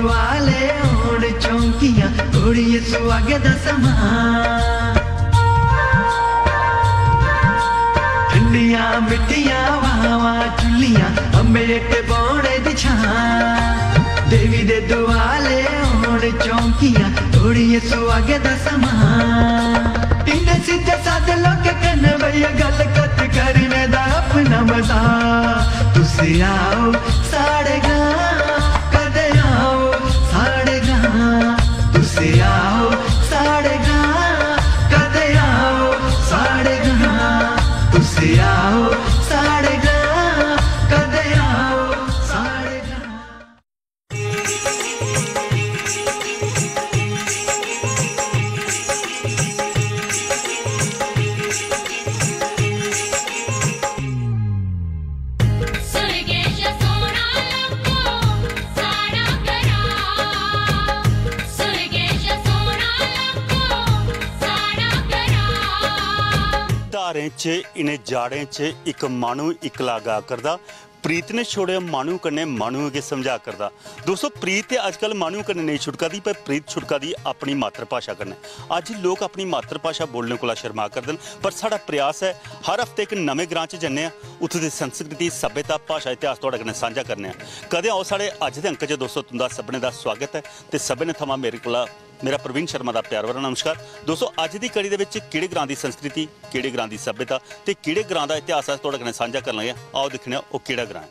ਦੇਵੀ ਦੇ ਦਵਾਲੇ ਹੋਣ ਚੌਂਕੀਆਂ ਕੁੜੀਏ ਸੁਆਗੇ ਦਾ ਸਮਾਂ ਠੰਡੀਆਂ ਮਿੱਠੀਆਂ ਵਾਵਾਂ ਚੁੱਲੀਆਂ ਅੰਬੇ ਤੇ ਬੌਣੇ ਦੀ ਛਾਂ ਦੇਵੀ ਦੇ ਦੁਆਲੇ ਹੋਣ ਚੌਂਕੀਆਂ ਕੁੜੀਏ ਸੁਆਗੇ ਦਾ ਸਮਾਂ ਇੰਨੇ ਸਿੱਧੇ ਸਾਦੇ ਲੋਕ ਕੰਨ ਬਈ ਗੱਲ ਕੱਤ ਕਰਨੇ ਦਾ ਆਪਣਾ ਮਜ਼ਾ ਤੁਸੀਂ ਆਓ ਤੁਸੀਂ ਧਾਰੇ 'ਚ, ਇਨੇ ਜਾੜੇ 'ਚ ਇੱਕ ਮਾਣੂ ਇੱਕ ਲਾਗਾ ਕਰਦਾ। ਪ੍ਰੀਤ ਨੇ ਛੋੜਿਆ ਮਾਣੂ ਕੰਨੇ, ਮਾਣੂ ਅਗੇ ਸਮਝਾ ਕਰਦਾ। ਦੋਸਤੋ, ਪ੍ਰੀਤ ਤੇ ਅੱਜਕੱਲ ਮਾਣੂ ਕੰਨੇ ਨਹੀਂ ਛੁਟਕਾਦੀ, ਪਰ ਪ੍ਰੀਤ ਛੁਟਕਾਦੀ ਆਪਣੀ ਮਾਤਰ ਭਾਸ਼ਾ ਕਰਨੇ ਅੱਜ ਲੋਕ ਆਪਣੀ ਮਾਤਰ ਭਾਸ਼ਾ ਬੋਲਣ ਕੋਲਾ ਸ਼ਰਮਾ ਕਰਦੇ ਨੇ ਪਰ ਸਾਡਾ ਪ੍ਰਯਾਸ ਹੈ, ਹਰ ਹਫ਼ਤੇ ਇੱਕ ਨਵੇਂ ਗ੍ਰਾਂ 'ਚ ਜੰਨੇ ਆ ਉੱਥੇ ਦੀ ਸੰਸਕ੍ਰਿਤੀ, ਸਭਿਅਤਾ, ਭਾਸ਼ਾ, ਇਤਿਹਾਸ ਤੁਹਾਡੇ ਨਾਲ ਸਾਂਝਾ ਕਰਨੇ ਆ ਕਦੇ ਆਓ ਸਾਡੇ ਅੱਜ ਦੇ ਅੰਕ 'ਚ, ਦੋਸਤੋ, ਤੁੰਦਾ ਸਭਨੇ ਦਾ ਸਵਾਗਤ ਹੈ, ਤੇ ਸਭਨੇ ਥਮਾ ਮੇਰੇ ਕੋਲ ਮੇਰਾ ਪ੍ਰਵੀਨ ਸ਼ਰਮਾ ਦਾ ਪਿਆਰ ਭਰਾ ਨਮਸਕਾਰ। ਦੋਸਤੋ, ਅੱਜ ਦੀ ਕੜੀ ਦੇ ਵਿੱਚ ਕਿਹੜੇ ਗ੍ਰਾਂ ਦੀ ਸੰਸਕ੍ਰਿਤੀ, ਕਿਹੜੇ ਗ੍ਰਾਂ ਦੀ ਸਭਿਅਤਾ ਤੇ ਕਿਹੜੇ ਗ੍ਰਾਂ ਦਾ ਇਤਿਹਾਸ ਹੈ ਤੁਹਾਡੇ ਨਾਲ ਸਾਂਝਾ ਕਰਨ ਲੱਗੇ ਆਓ ਦੇਖਣੇ ਉਹ ਕਿਹੜਾ ਗ੍ਰਾਂ ਹੈ।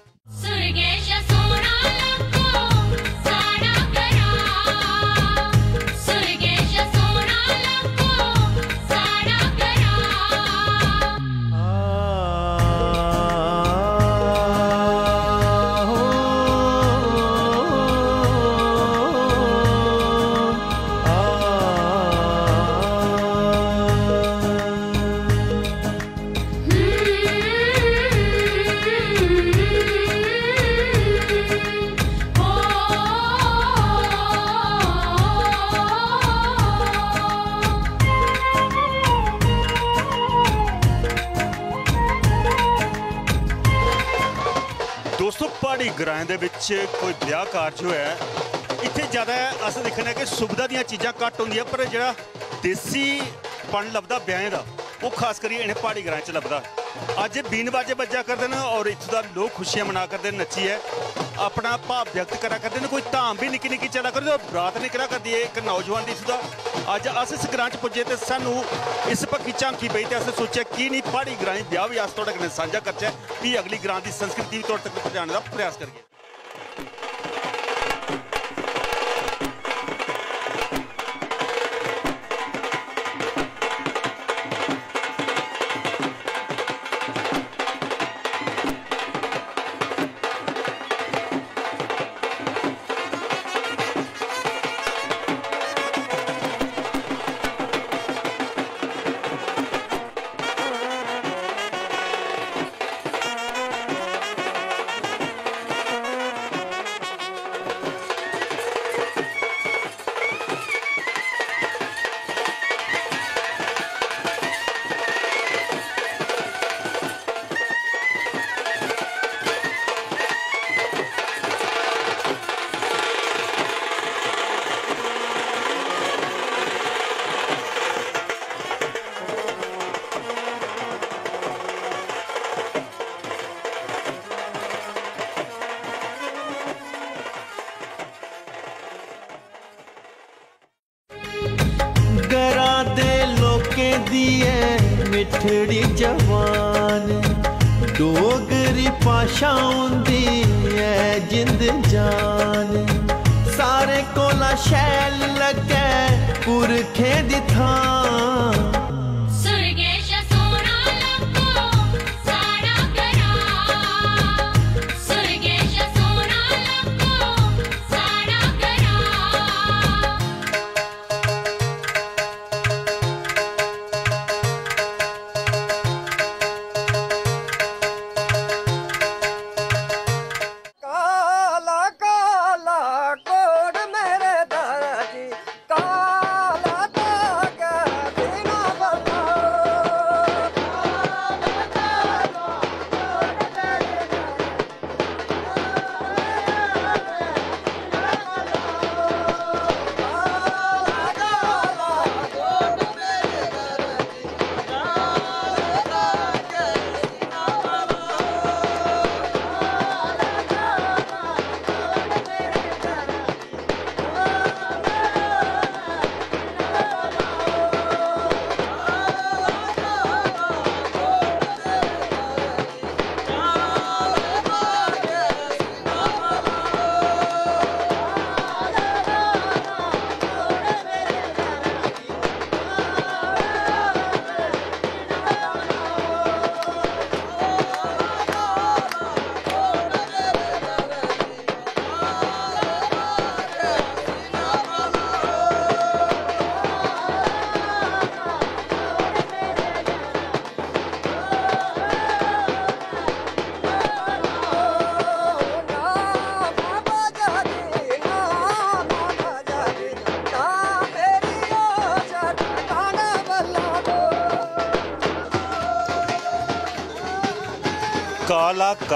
ਗ੍ਰਾਂ ਦੇ ਵਿੱਚ ਕੋਈ ਵਿਆਹ ਕਾਰਜ ਹੋਇਆ ਇੱਥੇ ਜ਼ਿਆਦਾ ਅਸੀਂ ਦੇਖਣਾ ਕਿ ਸੁਵਿਧਾ ਦੀਆਂ ਚੀਜ਼ਾਂ ਘੱਟ ਹੁੰਦੀਆਂ, ਪਰ ਜਿਹੜਾ ਦੇਸੀ ਪਣ ਲੱਭਦਾ ਵਿਆਹਾਂ ਦਾ, ਉਹ ਖਾਸ ਕਰੀ ਇਹਨੇ ਪਹਾੜੀ ਗ੍ਰਾਂ 'ਚ ਲੱਭਦਾ। ਅੱਜ ਬੀਨ ਬਾਜੇ ਬੱਜਾ ਕਰਦੇ ਨੇ ਔਰ ਇੱਥੋਂ ਦਾ ਲੋਕ ਖੁਸ਼ੀਆਂ ਮਨਾ ਕਰਦੇ ਨੇ, ਨੱਚੀ ਹੈ। ਆਪਣਾ ਭਾਵ ਵਿਅਕਤ ਕਰਾ ਕਰਦੇ ਨੇ ਕੋਈ ਧਾਮ ਵੀ ਨਿੱਕੀ ਨਿੱਕੀ ਚੱਲਾ ਕਰਦੇ ਔਰ ਬਰਾਤ ਨਿਕਲਾ ਕਰਦੀ ਹੈ ਇੱਕ ਨੌਜਵਾਨ ਦੀ ਇੱਥੋਂ ਦਾ। ਅੱਜ ਅਸੀਂ ਇਸ ਗ੍ਰਾਂ 'ਚ ਪੁੱਜੇ ਤੇ ਸਾਨੂੰ ਇਸ ਪੱਕੀ ਝਾਂਕੀ ਪਈ ਤੇ ਅਸੀਂ ਸੋਚਿਆ ਕੀ ਨਹੀਂ ਪਹਾੜੀ ਗ੍ਰਾਂ 'ਚ ਵਿਆਹ ਵੀ ਅਸ ਤੁਹਾਡੇ ਨਾਲ ਸਾਂਝਾ ਕਰਚਾ ਵੀ ਅਗਲੀ ਗ੍ਰਾਂ ਦੀ ਸੰਸਕ੍ਰਿਤੀ ਵੀ ਤੁਹਾਡੇ ਤੱਕ ਪਹੁੰਚਾਉਣ ਦਾ ਪ੍ਰਯਾਸ ਕਰੀਏ। ਲੋਕੇ ਦੀ ਮਿੱਠੜੀ ਜਵਾਨ। ਡੋਗਰੀ ਭਾਸ਼ਾ ਹੁੰਦੀ ਐ ਜਿੰਦ ਜਾਨ। ਸਾਰੇ ਕੋਲਾ ਸ਼ੈਲ ਲੱਗੈ ਪੁਰਖੇ ਦੀ ਥਾਂ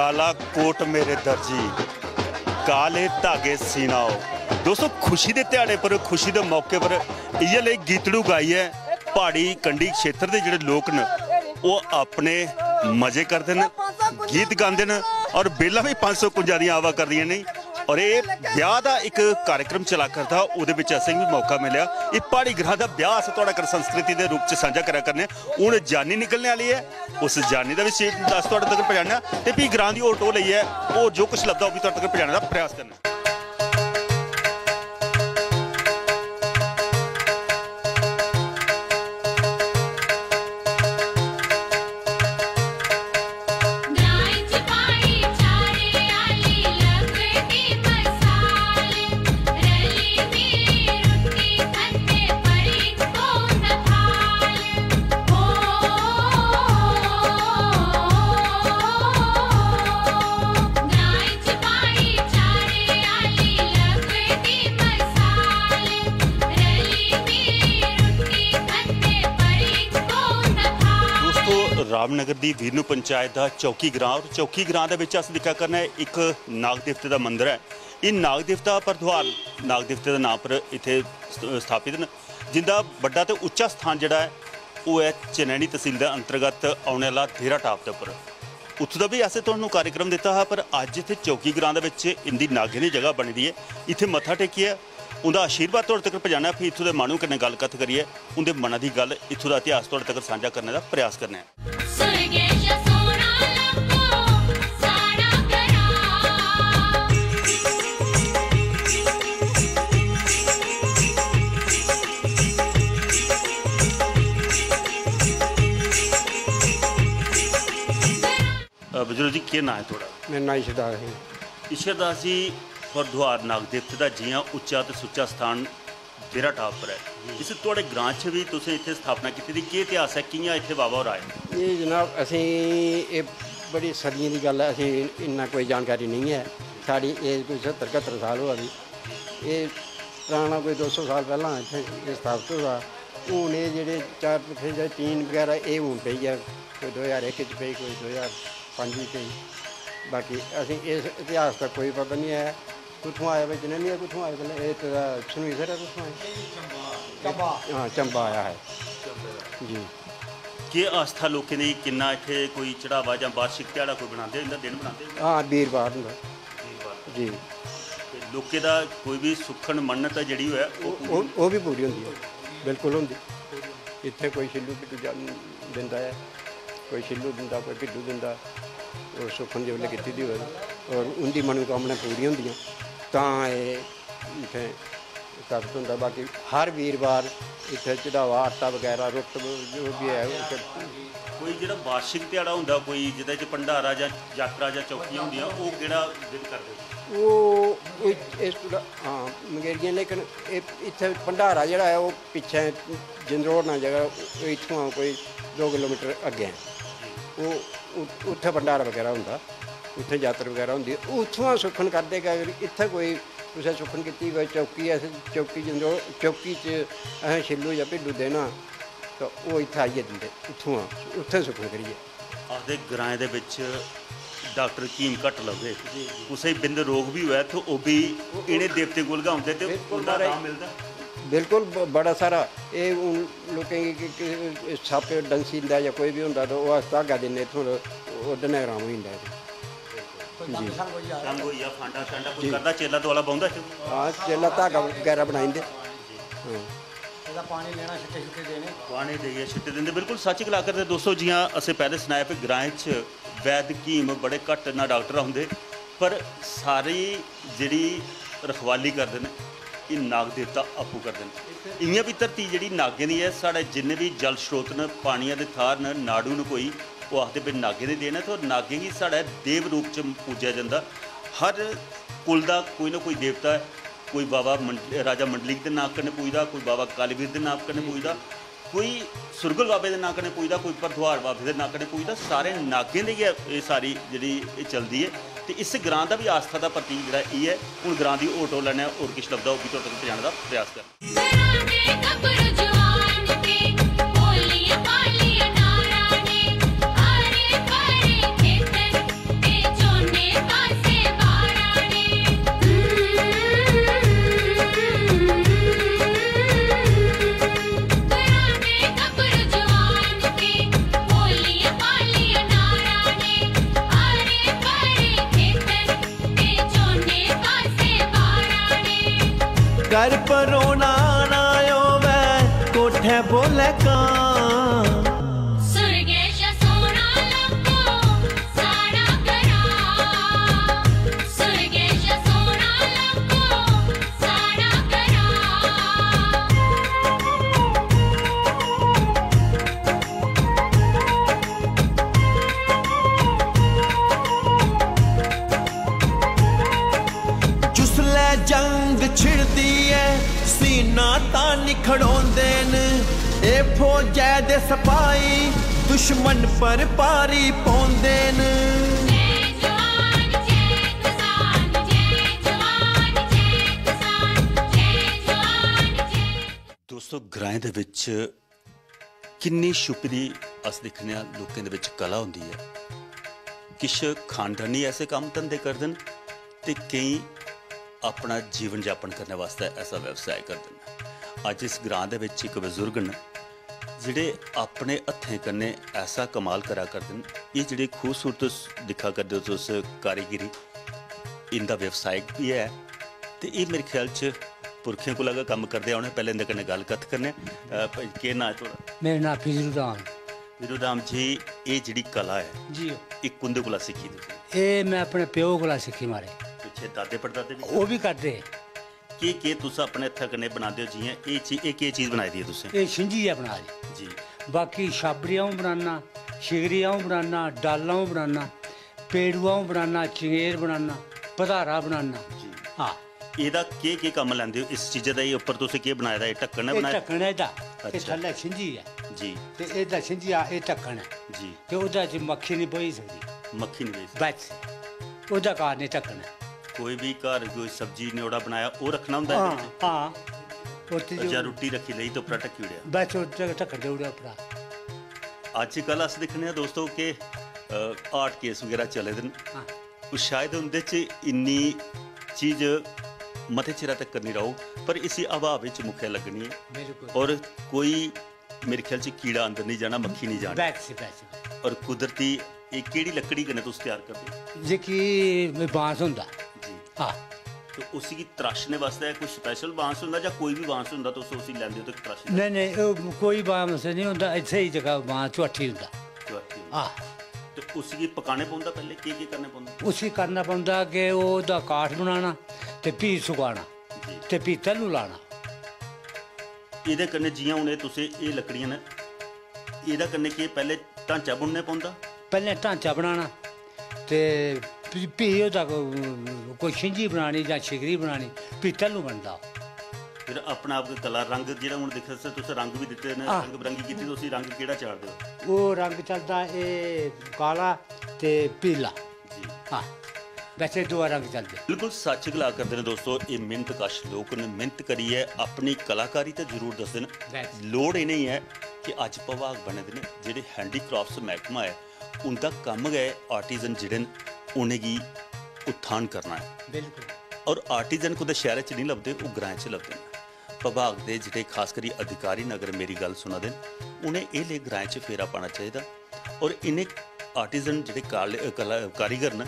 ਕਾਲਾ ਕੋਟ ਮੇਰੇ ਦਰਜੀ ਕਾਲੇ ਧਾਗੇ ਸੀਨਾਓ ਦੋਸਤੋ ਖੁਸ਼ੀ ਦੇ ਧਿਆੜੇ ਪਰ ਖੁਸ਼ੀ ਦੇ ਮੌਕੇ ਪਰ ਇਹ ਲਈ ਗੀਤੜੂ ਗਾਈ ਹੈ ਪਹਾੜੀ ਕੰਢੀ ਖੇਤਰ ਦੇ ਜਿਹੜੇ ਲੋਕ ਨੇ ਉਹ ਆਪਣੇ ਮਜ਼ੇ ਕਰਦੇ ਨੇ ਗੀਤ ਗਾਉਂਦੇ ਨੇ ਔਰ ਬੇਲਾ ਵੀ 551 ਦੀਆਂ ਆਵਾ ਕਰਦੀਆਂ ਨੇ ਔਰ ਇਹ ਵਿਆਹ ਦਾ ਇੱਕ ਕਾਰਜਕ੍ਰਮ ਚਲਾ ਕਰਦਾ, ਉਹਦੇ ਵਿੱਚ ਅਸੀਂ ਵੀ ਮੌਕਾ ਮਿਲਿਆ। ਇਹ ਪਹਾੜੀ ਗ੍ਰਹ ਦਾ ਵਿਆਹ ਅਸੀਂ ਤੁਹਾਡਾ ਕਰ ਸੰਸਕ੍ਰਿਤੀ ਦੇ ਰੂਪ ਚ ਸਾਂਝਾ ਕਰਿਆ ਕਰਨੇ ਹੁਣ ਜਾਨੀ ਨਿਕਲਣ ਵਾਲੀ ਹੈ, ਉਸ ਜਾਨੀ ਦਾ ਵੀ ਸੀ ਦੱਸ ਤੁਹਾਡੇ ਤੱਕ ਪਹੁੰਚਾਉਣਾ ਤੇ ਵੀ ਗ੍ਰਾਂ ਦੀ ਉਹ ਟੋ ਲਈ ਹੈ, ਉਹ ਜੋ ਕੁਝ ਲੱਭਦਾ ਉਹ ਵੀ ਤੁਹਾਡੇ ਤੱਕ ਪਹੁੰਚਾਉਣ ਦਾ ਪ੍ਰਯਾਸ ਕਰਨਾ ਦੀ ਵੀਰਨੂ ਪੰਚਾਇਤ ਦਾ ਚੌਕੀ ਗ੍ਰਾਂ ਔਰ ਚੌਕੀ ਗ੍ਰਾਂ ਦੇ ਵਿੱਚ ਅਸੀਂ ਦੇਖਿਆ ਕਰਨਾ ਹੈ, ਇੱਕ ਨਾਗ ਦੇਵਤੇ ਦਾ ਮੰਦਿਰ ਹੈ। ਇਹ ਨਾਗ ਦੇਵਤਾ ਪਰਦਵਾਰ ਨਾਗ ਦੇਵਤੇ ਦਾ ਨਾਮ ਪਰ ਇੱਥੇ ਸਥਾਪਿਤ ਨੇ ਜਿੰਦਾ ਵੱਡਾ ਤੇ ਉੱਚਾ ਸਥਾਨ ਜਿਹੜਾ ਹੈ, ਉਹ ਹੈ ਚਨੈਣੀ ਤਹਿਸੀਲ ਦੇ ਅੰਤਰਗਤ ਆਉਣ ਵਾਲਾ ਧੀਰਾ ਟਾਪ ਦੇ ਉੱਪਰ। ਉੱਥੋਂ ਦਾ ਵੀ ਅਸੀਂ ਤੁਹਾਨੂੰ ਕਾਰਜਕ੍ਰਮ ਦਿੱਤਾ ਹੈ, ਪਰ ਅੱਜ ਇੱਥੇ ਚੌਕੀ ਗ੍ਰਾਂ ਦੇ ਵਿੱਚ ਇੰਦੀ ਨਾਗੇ ਜਗ੍ਹਾ ਬਣੀ ਦੀ ਹੈ। ਇੱਥੇ ਮੱਥਾ ਟੇਕੀਏ ਉਹਦਾ ਆਸ਼ੀਰਵਾਦ ਤੁਹਾਡੇ ਤੱਕ ਪਹੁੰਚਾਉਣਾ ਫਿਰ ਇੱਥੋਂ ਦੇ ਮਾਣੂ ਕਿੰਨੇ ਗੱਲ ਕਥ ਕਰੀਏ ਉਹਦੇ ਮਨਾਂ ਦੀ ਗੱਲ ਇੱਥੋਂ ਦਾ ਇਤਿਹਾਸ ਤੁਹਾਡੇ ਤੱਕ ਸਾਂਝਾ ਕਰਨ ਦਾ ਪ੍ਰਯਾਸ ਕਰਨਾ ਹੈ ਬਜ਼ੁਰਗ ਜੀ ਕੀ ਨਾਂ ਹੈ ਤੁਹਾਡਾ? ਮੇਰਾ ਨਾਂ ਇਸ਼ਦਾਰ ਹੈ। ਈਸ਼ਰਦਾਸ ਜੀ ਫਰਦੁਆਰ ਨਾਗਦੇਵਤੇ ਦਾ ਜੀਆਂ ਉੱਚਾ ਤੇ ਸੁੱਚਾ ਸਥਾਨ ਡੇਰਾ ਟਾਪ ਪਰ ਹੈ। ਇਸ ਤੁਹਾਡੇ ਗ੍ਰਾਂ 'ਚ ਵੀ ਤੁਸੀਂ ਇੱਥੇ ਸਥਾਪਨਾ ਕੀਤੀ ਦੀ ਕੀ ਇਤਿਹਾਸ ਹੈ? ਕਿੰਨਾ ਇੱਥੇ ਬਾਬਾ ਹੋਰ ਆਏ ਇਹ ਜਨਾਬ ਅਸੀਂ ਇਹ ਬੜੀ ਸਦੀਆਂ ਦੀ ਗੱਲ ਹੈ। ਅਸੀਂ ਇੰਨਾ ਕੋਈ ਜਾਣਕਾਰੀ ਨਹੀਂ ਹੈ। ਸਾਡੀ ਏਜ ਕੋਈ 70 71 ਸਾਲ ਹੋ ਗਈ। ਇਹ ਪੁਰਾਣਾ ਕੋਈ 200 ਸਾਲ ਪਹਿਲਾਂ ਇੱਥੇ ਇਹ ਸਥਾਪਿਤ ਹੋਇਆ। ਹੁਣ ਇਹ ਜਿਹੜੇ ਚਾਰ ਪੱਖੇ ਜਾਂ ਟੀਨ ਵਗੈਰਾ ਇਹ ਹੁਣ ਪਈ ਆ। ਕੋਈ 2001 ਚ ਪਈ ਕੋਈ 2005 ਚ ਪਈ। ਬਾਕੀ ਅਸੀਂ ਇਸ ਇਤਿਹਾਸ ਦਾ ਕੋਈ ਪਤਾ ਨਹੀਂ ਹੈ। ਕਿੱਥੋਂ ਆਇਆ ਵੇ ਜਨਨੀਆ ਕਿੱਥੋਂ ਆਇਆ ਪਹਿਲਾਂ ਇਹ ਤਾਂ ਸੁਣੀ ਸਰ ਕਿੱਥੋਂ ਆਇਆ? ਚੰਬਾ। ਹਾਂ ਚੰਬਾ ਆਇਆ ਹੈ। ਜੀ। ਕੀ ਆਸਥਾ ਲੋਕਾਂ ਦੀ ਕਿੰਨਾ ਇੱਥੇ ਕੋਈ ਚੜਾਵਾ ਜਾਂ ਵਾਰਸ਼ਿਕ ਦਿਹਾੜਾ ਕੋਈ ਬਣਾਉਂਦੇ ਇਹਦਾ ਦਿਨ ਬਣਾਉਂਦੇ ਹਾਂ ਵੀਰਵਾਰ ਹੁੰਦਾ। ਜੀ। ਤੇ ਲੋਕੇ ਦਾ ਕੋਈ ਵੀ ਸੁੱਖਣ ਮੰਨਤ ਹੈ ਜਿਹੜੀ ਹੋਇਆ ਉਹ ਵੀ ਪੂਰੀ ਹੁੰਦੀ ਹੈ। ਬਿਲਕੁਲ ਹੁੰਦੀ। ਇੱਥੇ ਕੋਈ ਛਿੱਲੂ ਪਿੱਟੂ ਦਿੰਦਾ ਹੈ। ਕੋਈ ਛਿੱਲੂ ਦਿੰਦਾ ਕੋਈ ਪਿੱਟੂ ਦਿੰਦਾ। ਉਹ ਸੁਖਨ ਜੋ ਕੀਤੀ ਦੀ ਹੋਵੇ। ਔਰ ਉਹਦੀ ਮਨੋਕਾਮਨਾ ਪੂਰੀ ਹੁੰਦੀਆਂ ਤਾਂ ਇਹ ਇੱਥੇ ਸਖਤ ਹੁੰਦਾ ਬਾਕੀ ਹਰ ਵੀਰਵਾਰ ਇੱਥੇ ਚੜਾਵਾ ਆਟਾ ਵਗੈਰਾ ਰੁੱਤ ਜੋ ਵੀ ਹੈ ਕੋਈ ਜਿਹੜਾ ਵਾਰਸ਼ਿਕ ਦਿਹਾੜਾ ਹੁੰਦਾ ਕੋਈ ਜਿਹਦੇ ਚ ਭੰਡਾਰਾ ਜਾਂ ਯਾਤਰਾ ਜਾਂ ਚੌਕੀਆਂ ਹੁੰਦੀਆਂ ਉਹ ਕਿਹੜਾ ਦਿਨ ਕਰਦੇ ਉਹ ਇਸ ਹਾਂ ਮੰਗੇਰੀਆਂ ਲੇਕਿਨ ਇਹ ਇੱਥੇ ਭੰਡਾਰਾ ਜਿਹੜਾ ਹੈ ਉਹ ਪਿੱਛੇ ਜਿੰਦਰੋੜ ਨਾਲ ਜਗ੍ਹਾ ਇੱਥੋਂ ਕੋਈ 2 ਕਿਲੋਮੀਟਰ ਅੱਗੇ ਹੈ। ਉਹ ਉੱਥੇ ਭੰਡਾਰਾ ਵਗੈਰਾ ਹੁੰਦਾ। ਉੱਥੇ ਯਾਤਰਾ ਵਗੈਰਾ ਹੁੰਦੀ। ਉੱਥੋਂ ਸੁਖਨ ਕਰਦੇ ਕਿ ਅਗਰ ਇੱਥੇ ਕੋਈ ਤੁਸੀਂ ਸੁਖਨ ਕੀਤੀ ਕੋਈ ਚੌਕੀ ਐ ਚੌਕੀ ਜਿੰਦਰੋੜ ਚੌਕੀ 'ਚ ਅਸੀਂ ਛਿੱਲੂ ਜਾਂ ਭਿੱਡੂ ਦੇਣਾ ਤਾਂ ਉਹ ਇੱਥੇ ਆਈਏ ਦਿੰਦੇ ਉੱਥੋਂ ਆ। ਉੱਥੇ ਸੁਖਨ ਕਰੀਏ। ਆਪਦੇ ਗ੍ਰਾਂ ਦੇ ਵਿੱਚ ਡਾਕਟਰ ਕੀਮ ਘਟ ਲਵੇ ਉਸੇ ਬਿੰਦ ਰੋਗ ਵੀ ਹੋਇਆ ਤੇ ਉਹ ਵੀ ਇਹਨੇ ਦੇਵਤੇ ਕੋਲ ਗਾਉਂਦੇ ਤੇ ਉਹਦਾ। ਨਾਮ ਮਿਲਦਾ? ਬਿਲਕੁਲ ਬੜਾ ਸਾਰਾ। ਇਹ ਲੋਕਾਂ ਕਿ ਕਿ ਸੱਪ ਡੰਸੀ ਹੁੰਦਾ ਜਾਂ ਕੋਈ ਵੀ ਹੁੰਦਾ ਤਾਂ ਉਹ ਧਾਗਾ ਦਿੰਦੇ ਇਥੋਂ ਉਹਦਨੇ ਆਰਾਮ ਹੋ ਜੀ। ਸੰਗ ਹੋਈਆ ਫਾਂਡਾ ਸ਼ਾਂਡਾ ਕੋਈ ਕਰਦਾ ਚੇਲਾ ਦੁਆਲਾ ਬਾਉਂਦਾ ਚ ਹਾਂ ਚੇਲਾ ਧਾਗਾ ਵਗੈਰਾ ਬਣਾਉਂਦੇ ਹਾਂ। ਪਾਣੀ ਦੇਈਏ ਛਿੱਟ ਦਿੰਦੇ ਬਿਲਕੁਲ ਸੱਚ ਗਲਾ ਕਰਦੇ ਦੋਸਤੋ ਜੀਆਂ ਅਸੀਂ ਪਹਿਲੇ ਸੁਣਾਇਆ ਕਿ ਗ੍ਰਾਂ 'ਚ ਵੈਦ ਕੀਮ ਬੜੇ ਘੱਟ ਨਾ ਡਾਕਟਰ ਹੁੰਦੇ ਪਰ ਸਾਰੀ ਜਿਹੜੀ ਰਖਵਾਲੀ ਕਰਦੇ ਨੇ ਇਹ ਨਾਗ ਦੇਵਤਾ ਆਪੂ ਕਰਦੇ ਨੇ। ਇੰਨੀਆਂ ਵੀ ਧਰਤੀ ਜਿਹੜੀ ਨਾਗੇ ਦੀ ਹੈ ਸਾਡੇ ਜਿੰਨੇ ਵੀ ਜਲ ਸਰੋਤ ਨੇ ਪਾਣੀਆਂ ਦੇ ਥਾਰ ਨੇ ਨਾੜੂ ਨੂੰ ਕੋਈ ਉਹ ਆਖਦੇ ਵੀ ਨਾਗੇ ਦੇ ਦੇਣਾ ਤੇ ਨਾਗੇ ਹੀ ਸਾਡਾ ਦੇਵ ਰੂਪ ਚ ਪੂਜਿਆ ਜਾਂਦਾ। ਹਰ ਕੁਲ ਦਾ ਕੋਈ ਨਾ ਕੋਈ ਦੇਵਤਾ ਹੈ। ਕੋਈ ਬਾਬਾ ਰਾਜਾ ਮੰਡਲੀਕ ਦੇ ਨਾਂ ਕਨੇ ਪੂਜਦਾ, ਕੋਈ ਬਾਬਾ ਕਾਲੀਵੀਰ ਦੇ ਨਾਂ ਕਨੇ ਪੂਜਦਾ, ਕੋਈ ਸੁਰਗਲ ਬਾਬੇ ਦੇ ਨਾਂ ਕਨੇ ਪੂਜਦਾ, ਕੋਈ ਪਰਦਵਾਰ ਬਾਬੇ ਦੇ ਨਾਂ ਕਨੇ ਪੂਜਦਾ, ਸਾਰੇ ਨਾਗੇ ਦੀ ਇਹ ਸਾਰੀ ਜਿਹੜੀ ਇਹ ਚੱਲਦੀ ਹੈ। ਤੇ ਇਸ ਗ੍ਰਾਂ ਦਾ ਵੀ ਆਸਥਾ ਦਾ ਪ੍ਰਤੀਕ ਜਿਹੜਾ ਇਹ ਹੈ, ਹੁਣ ਗ੍ਰਾਂ ਦੀ ਓਟੋ ਲੈਣਾ ਔਰ ਕਿਛ ਲੱਭਦਾ ਉਹ ਵੀ ਤੁਹਾਡੇ ਤੱਕ ਪਹੁੰਚਾਉਣ ਦਾ ਪ੍ਰਯਾਸ ਕਰ ਕਰ ਪਰੋਣਾ ਨਾ ਦੁਸ਼ਮਨ ਪਰ ਪਾਰੀ ਪਾਉਂਦੇ ਨੇ। ਦੋਸਤੋ ਗ੍ਰਾਂ ਦੇ ਵਿੱਚ ਕਿੰਨੀ ਛੁਪਦੀ ਅਸ ਦਿਖਨੇ ਆ ਲੋਕਾਂ ਦੇ ਵਿੱਚ ਕਲਾ ਹੁੰਦੀ ਹੈ। ਕਿਛ ਖਾਨਦਾਨੀ ਐਸੇ ਕੰਮ ਧੰਦੇ ਕਰਦੇ ਨੇ ਤੇ ਕਈ ਆਪਣਾ ਜੀਵਨ ਜਾਪਨ ਕਰਨ ਵਾਸਤੇ ਐਸਾ ਵਿਵਸਾय ਕਰਦੇ ਨੇ। ਅੱਜ ਇਸ ਗ੍ਰਾਂ ਦੇ ਵਿੱਚ ਇੱਕ ਬਜ਼ੁਰਗ ਨੇ ਜਿਹੜੇ ਆਪਣੇ ਹੱਥਾਂ ਕੰਨੇ ਐਸਾ ਕਮਾਲ ਕਰਾ ਕਰਦੇ ਨੇ ਇਹ ਜਿਹੜੇ ਖੂਬਸੂਰਤ ਦਿਖਾ ਕਰਦੇ ਹੋ ਤੁਸੀਂ ਕਾਰੀਗਰੀ ਇਹਦਾ ਵਿਵਸਾਇਕ ਵੀ ਹੈ ਤੇ ਇਹ ਮੇਰੇ ਖਿਆਲ ਚ ਪੁਰਖਿਆਂ ਕੋਲ ਅਗਾ ਕੰਮ ਕਰਦੇ ਆਉਣੇ ਪਹਿਲੇ ਇਹਦੇ ਕਨੇ ਗੱਲ ਕਥ ਕਰਨੇ ਕੀ ਨਾਂ ਹੈ ਤੁਹਾਡਾ? ਮੇਰਾ ਨਾਮ ਫਿਜ਼ਰੂ ਰਾਮ। ਵੀਰੂ ਰਾਮ ਜੀ ਇਹ ਜਿਹੜੀ ਕਲਾ ਹੈ ਜੀ। ਇਹ ਕੁੰਦੇ ਕੋਲ ਸਿੱਖੀ ਤੁਸੀਂ ਇਹ ਮੈਂ ਆਪਣੇ ਪਿਓ ਕੋਲ ਸਿੱਖੀ ਮਾਰੇ। ਪਿੱਛੇ ਦਾਦੇ ਪੜਦਾਦੇ ਵੀ ਉਹ ਵੀ ਕਰਦੇ ਕੀ ਕੀ ਤੁਸੀਂ ਆਪਣੇ ਹੱਥਾਂ ਕਨੇ ਬਣਾਉਂਦੇ ਹੋ ਜੀਆਂ ਇਹ ਚੀਜ਼ ਇਹ ਕੀ ਚੀਜ਼ ਬਣਾਈ ਦੀ ਹੈ ਤੁਸੀਂ? ਇਹ ਛਿੰਜੀ ਆ ਬਣਾ ਲਈ। ਜੀ। ਬਾਕੀ ਛਾਬਰੀਆਂ ਵੀ ਬਣਾਉਣਾ ਸ਼ਿਗਰੀਆਂ ਵੀ ਬਣਾਉਣਾ ਡਾਲਾਂ ਵੀ ਬਣਾਉਣਾ ਪੇੜੂਆਂ ਵੀ ਬਣਾਉਣਾ ਚਿੰਗੇਰ ਬਣਾਉਣਾ ਪਧਾਰਾ ਬਣਾਉਣਾ। ਜੀ। ਹਾਂ। ਇਹਦਾ ਕੀ ਕੀ ਕੰਮ ਲੈਂਦੇ ਹੋ? ਇਸ ਚੀਜ਼ ਦਾ ਇਹ ਉੱਪਰ ਤੁਸੀਂ ਕੀ ਬਣਾਇਆ ਦਾ? ਇਹ ਢੱਕਣ ਹੈ ਇਹ ਬਣਾਇਆ? ਢੱਕਣ ਹੈ ਇਹਦਾ। ਇਹ ਅੱਛਾ। ਥੱਲੇ ਛਿੰਜੀ ਹੈ। ਜੀ। ਤੇ ਇਹਦਾ ਛਿੰਜੀ ਆ ਇਹ ਢੱਕਣ ਹੈ। ਜੀ। ਤੇ ਉਹਦਾ ਚ ਮੱਖੀ ਨਹੀਂ ਬੋਈ ਸਕਦੀ। ਮੱਖੀ ਨਹੀਂ ਵੇਚ ਬਸ। ਉਹਦਾ ਕਾਰ ਨਹੀਂ ਢੱਕਣ। ਹੈ ਕੋਈ ਵੀ ਘਰ ਕੋਈ ਸਬਜ਼ੀ ਨਿਉੜਾ ਬਣਾਇਆ ਉਹ ਰੱਖਣਾ ਹੁੰਦਾ ਹਾਂ ਹੈ ਹਾਂ। ਉਹ ਤੇ ਜਾਂ ਰੋਟੀ ਰੱਖੀ ਲਈ ਤਾਂ ਢੱਕੀ ਉੜਿਆ। ਬਸ ਉਹ ਢੱਕਣ ਦੇ ਉੜਾ ਅੱਜ ਕੱਲ ਅਸੀਂ ਦੇਖਨੇ ਆ ਦੋਸਤੋ ਕਿ ਆਰਟ ਕੇਸ ਵਗੈਰਾ ਚੱਲੇ ਦੇ ਨੇ। ਹਾਂ। ਉਹ ਸ਼ਾਇਦ ਉਹਦੇ ਚ ਇੰਨੀ ਚੀਜ਼ ਮਤੇ ਚਿਰਾਂ ਤੱਕ ਕਰਨੀ ਰਹੂ ਪਰ ਇਸੇ ਅਭਾਵ ਵਿੱਚ ਮੁੱਖਿਆ ਲੱਗਣੀ ਹੈ। ਬਿਲਕੁਲ। ਔਰ ਕੋਈ ਮੇਰੇ ਖਿਆਲ ਚ ਕੀੜਾ ਅੰਦਰ ਨਹੀਂ ਜਾਣਾ ਮੱਖੀ ਨਹੀਂ ਜਾਣੀ। ਬੈਠ ਸੇ ਬੈਠ ਔਰ ਕੁਦਰਤੀ ਇਹ ਕਿਹੜੀ ਲੱਕੜੀ ਕਨੇ ਤੁਸੀਂ ਤਿਆਰ ਕਰਦੇ? ਜੇ ਕੀ ਬਾਂਸ ਹੁੰਦਾ। ਜੀ। ਹਾਂ। तो उसी की तराशने वास्ते कोई स्पेशल बांस ਹੁੰਦਾ ਜਾਂ ਕੋਈ ਵੀ ਬਾਂਸ ਹੁੰਦਾ ਤੁਸੀਂ ਉਸੇ ਲੈਂਦੇ ਹੋ ਤੇ ਤਰਾਸ਼ ਨਹੀਂ ਨਹੀਂ ਉਹ ਕੋਈ ਬਾਂਸ ਨਹੀਂ ਹੁੰਦਾ ਇੱਥੇ ਹੀ ਜਗ੍ਹਾ ਬਾਂਸ ਝੋਟੀ ਹੁੰਦਾ ਹਾਂ ਤੇ ਉਸੇ ਕੀ ਪਕਾਣੇ ਪਾਉਂਦਾ ਪਹਿਲੇ ਕੀ ਕੀ ਕਰਨੇ ਪਾਉਂਦਾ ਉਸੇ ਕਰਨਾ ਪੈਂਦਾ ਕਿ ਉਹਦਾ ਕਾਠ ਬਣਾਉਣਾ ਤੇ ਪੀ ਸੁਕਾਉਣਾ ਜੀ ਤੇ ਪੀਤਲ ਨੂੰ ਲਾਣਾ ਇਹਦੇ ਕੰਨੇ ਜੀਆਂ ਹੁਣੇ ਤੁਸੀਂ ਇਹ ਲੱਕੜੀਆਂ ਨੇ ਇਹਦਾ ਕੰਨੇ ਕੀ ਪਹਿਲੇ ਢਾਂਚਾ ਬੁਣਨੇ ਪਾਉਂਦਾ ਪਹਿਲੇ ਢਾਂਚਾ ਬਣਾਉਣਾ ਤੇ ਉਹਦਾ ਕੋ- ਕੋਈ ਛਿੰਜੀ ਬਣਾਣੀ ਜਾਂ ਛਿਗਰੀ ਬਣਾਣੀ ਪੀਤਲ ਨੂੰ ਬਣਦਾ। ਫਿਰ ਆਪਣਾ ਆਪ ਕਲਾ ਰੰਗ ਜਿਹੜਾ ਹੁਣ ਦਿਖ ਰਿਹਾ ਤੁਸੀਂ ਰੰਗ ਵੀ ਦਿੱਤੇ ਨੇ। ਰੰਗ ਬਰੰਗੀ ਕੀਤੀ ਤੁਸੀਂ ਰੰਗ ਕਿਹੜਾ ਚਾੜਦੇ ਹੋ? ਉਹ ਰੰਗ ਚੱਲਦਾ ਇਹ ਕਾਲਾ ਤੇ ਪੀਲਾ। ਜੀ। ਹਾਂ ਵੈਸੇ ਦੋ ਰੰਗ ਚੱਲਦੇ। ਬਿਲਕੁਲ ਸੱਚ ਗਲਾ ਕਰਦੇ ਨੇ ਦੋਸਤੋ ਇਹ ਮਿਹਨਤ ਕਸ਼ ਲੋਕ ਨੇ ਮਿਹਨਤ ਕਰੀ ਹੈ ਆਪਣੀ ਕਲਾਕਾਰੀ ਤਾਂ ਜ਼ਰੂਰ ਦੱਸਦੇ ਨੇ। ਲੋੜ ਇਹ ਨਹੀਂ ਹੈ ਕਿ ਅੱਜ ਵਿਭਾਗ ਬਣੇ ਦੇ ਨੇ ਜਿਹੜੇ ਹੈਂਡੀਕ੍ਰਾਫਟਸ ਮਹਿਕਮਾ ਹੈ ਉਹਦਾ ਕੰਮ ਹੈ ਆਰਟੀਜ਼ਨ ਜਿਹੜੇ ਉਹਨੇ ਕੀ ਉਥਾਨ ਕਰਨਾ ਹੈ ਬਿਲਕੁਲ ਔਰ ਆਰਟੀਜ਼ਨ ਕੋਦੇ ਸ਼ਹਿਰ ਚ ਨਹੀਂ ਲੱਭਦੇ ਉਹ ਗ੍ਰਾਂ ਚ ਲੱਭਦੇ ਵਿਭਾਗ ਦੇ ਜਿਹੜੇ ਖਾਸ ਕਰੀ ਅਧਿਕਾਰੀ ਨਗਰ ਮੇਰੀ ਗੱਲ ਸੁਣਾ ਦੇਣ ਉਹਨੇ ਇਹ ਲਈ ਗ੍ਰਾਂ ਚ ਫੇਰਾ ਪਾਣਾ ਚਾਹੀਦਾ ਔਰ ਇਹਨੇ ਆਰਟੀਜ਼ਨ ਜਿਹੜੇ ਕਾਰੀਗਰ ਨੇ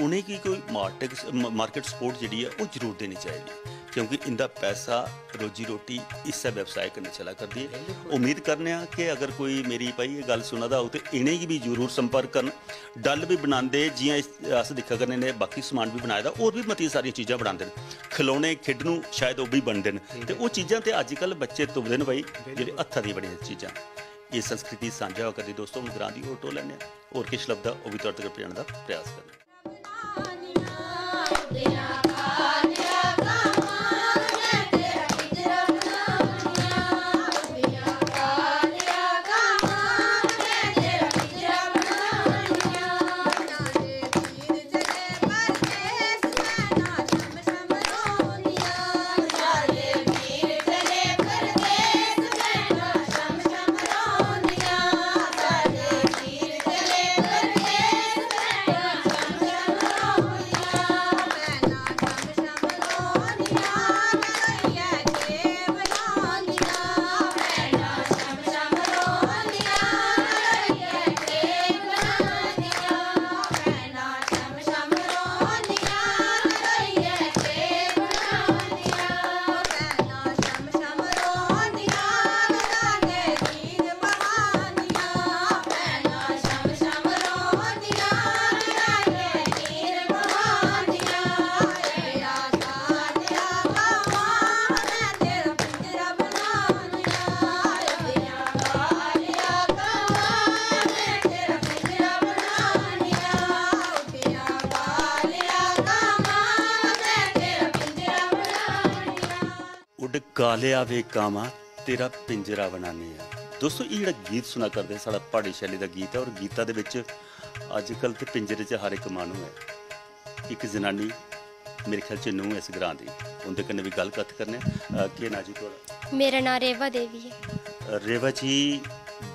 ਉਹਨੇ ਕੀ ਕੋਈ ਮਾਰਕੀਟ ਸਪੋਰਟ ਜਿਹੜੀ ਹੈ ਉਹ ਜ਼ਰੂਰ ਕਿਉਂਕਿ ਇੰਦਾ ਪੈਸਾ ਰੋਜੀ ਰੋਟੀ ਇਸੇ ਵਿਵਸਾय ਕਰਨੇ ਚਲਾ ਕਰਦੀ ਹੈ ਉਮੀਦ ਕਰਨੇ ਆ ਕਿ ਅਗਰ ਕੋਈ ਮੇਰੀ ਭਾਈ ਇਹ ਗੱਲ ਸੁਣਦਾ ਹੋ ਤੇ ਇਹਨੇ ਕੀ ਵੀ ਜ਼ਰੂਰ ਸੰਪਰਕ ਕਰਨ। ਡੱਲ ਵੀ ਬਣਾਉਂਦੇ ਜੀਆਂ ਇਸ- ਅਸ ਦਿਖਾ ਕਰਨੇ ਨੇ ਬਾਕੀ ਸਮਾਨ ਵੀ ਬਣਾਇਆ ਦਾ ਹੋਰ ਵੀ ਮਤੀ ਸਾਰੀਆਂ ਚੀਜ਼ਾਂ ਬਣਾਉਂਦੇ ਨੇ। ਖਿਲੌਣੇ ਖੇਡ ਨੂੰ ਸ਼ਾਇਦ ਉਹ ਵੀ ਬਣਦੇ ਨੇ। ਤੇ ਉਹ ਚੀਜ਼ਾਂ ਤੇ ਅੱਜ ਕੱਲ ਬੱਚੇ ਤੁਬਦੇ ਨੇ ਭਾਈ ਜਿਹੜੇ ਹੱਥਾਂ ਦੀ ਬਣੀਆਂ ਚੀਜ਼ਾਂ। ਇਹ ਸੰਸਕ੍ਰਿਤੀ ਸਾਂਝਾ ਹੋ ਕਰਦੀ ਦੋਸਤੋ ਗ੍ਰਾਂ ਦੀ ਓਟੋ ਲੈਣੇ ਹੋਰ ਕਿਛ ਲੱਭਦਾ ਉਹ ਵੀ ਤੁਹਾਡੇ ਤੱਕ ਕਾਲਿਆ ਵੇ ਕਾਮਾ ਤੇਰਾ ਪਿੰਜਰਾ ਬਣਾਨੇ ਆ। ਦੋਸਤੋ ਇਹ ਜਿਹੜਾ ਗੀਤ ਸੁਣਾ ਕਰਦੇ ਸਾਡਾ ਪਹਾੜੀ ਸ਼ੈਲੀ ਦਾ ਗੀਤ ਹੈ ਔਰ ਗੀਤਾਂ ਦੇ ਵਿੱਚ ਅੱਜ ਕੱਲ ਤੇ ਪਿੰਜਰੇ 'ਚ ਹਰ ਇੱਕ ਮਾਨੂ ਹੈ। ਇੱਕ ਜਨਾਨੀ ਮੇਰੇ ਖਿਆਲ 'ਚ ਨੂੰ ਇਸ ਗ੍ਰਾਂ ਦੀ। ਉਹਦੇ ਕੰਨੇ ਵੀ ਗੱਲ ਕੱਥ ਕਰਨੇ ਕੀ ਨਾਂ ਜੀ ਤੁਹਾਡਾ? ਮੇਰਾ ਨਾਮ ਰੇਵਾ ਦੇਵੀ ਹੈ। ਰੇਵਾ ਜੀ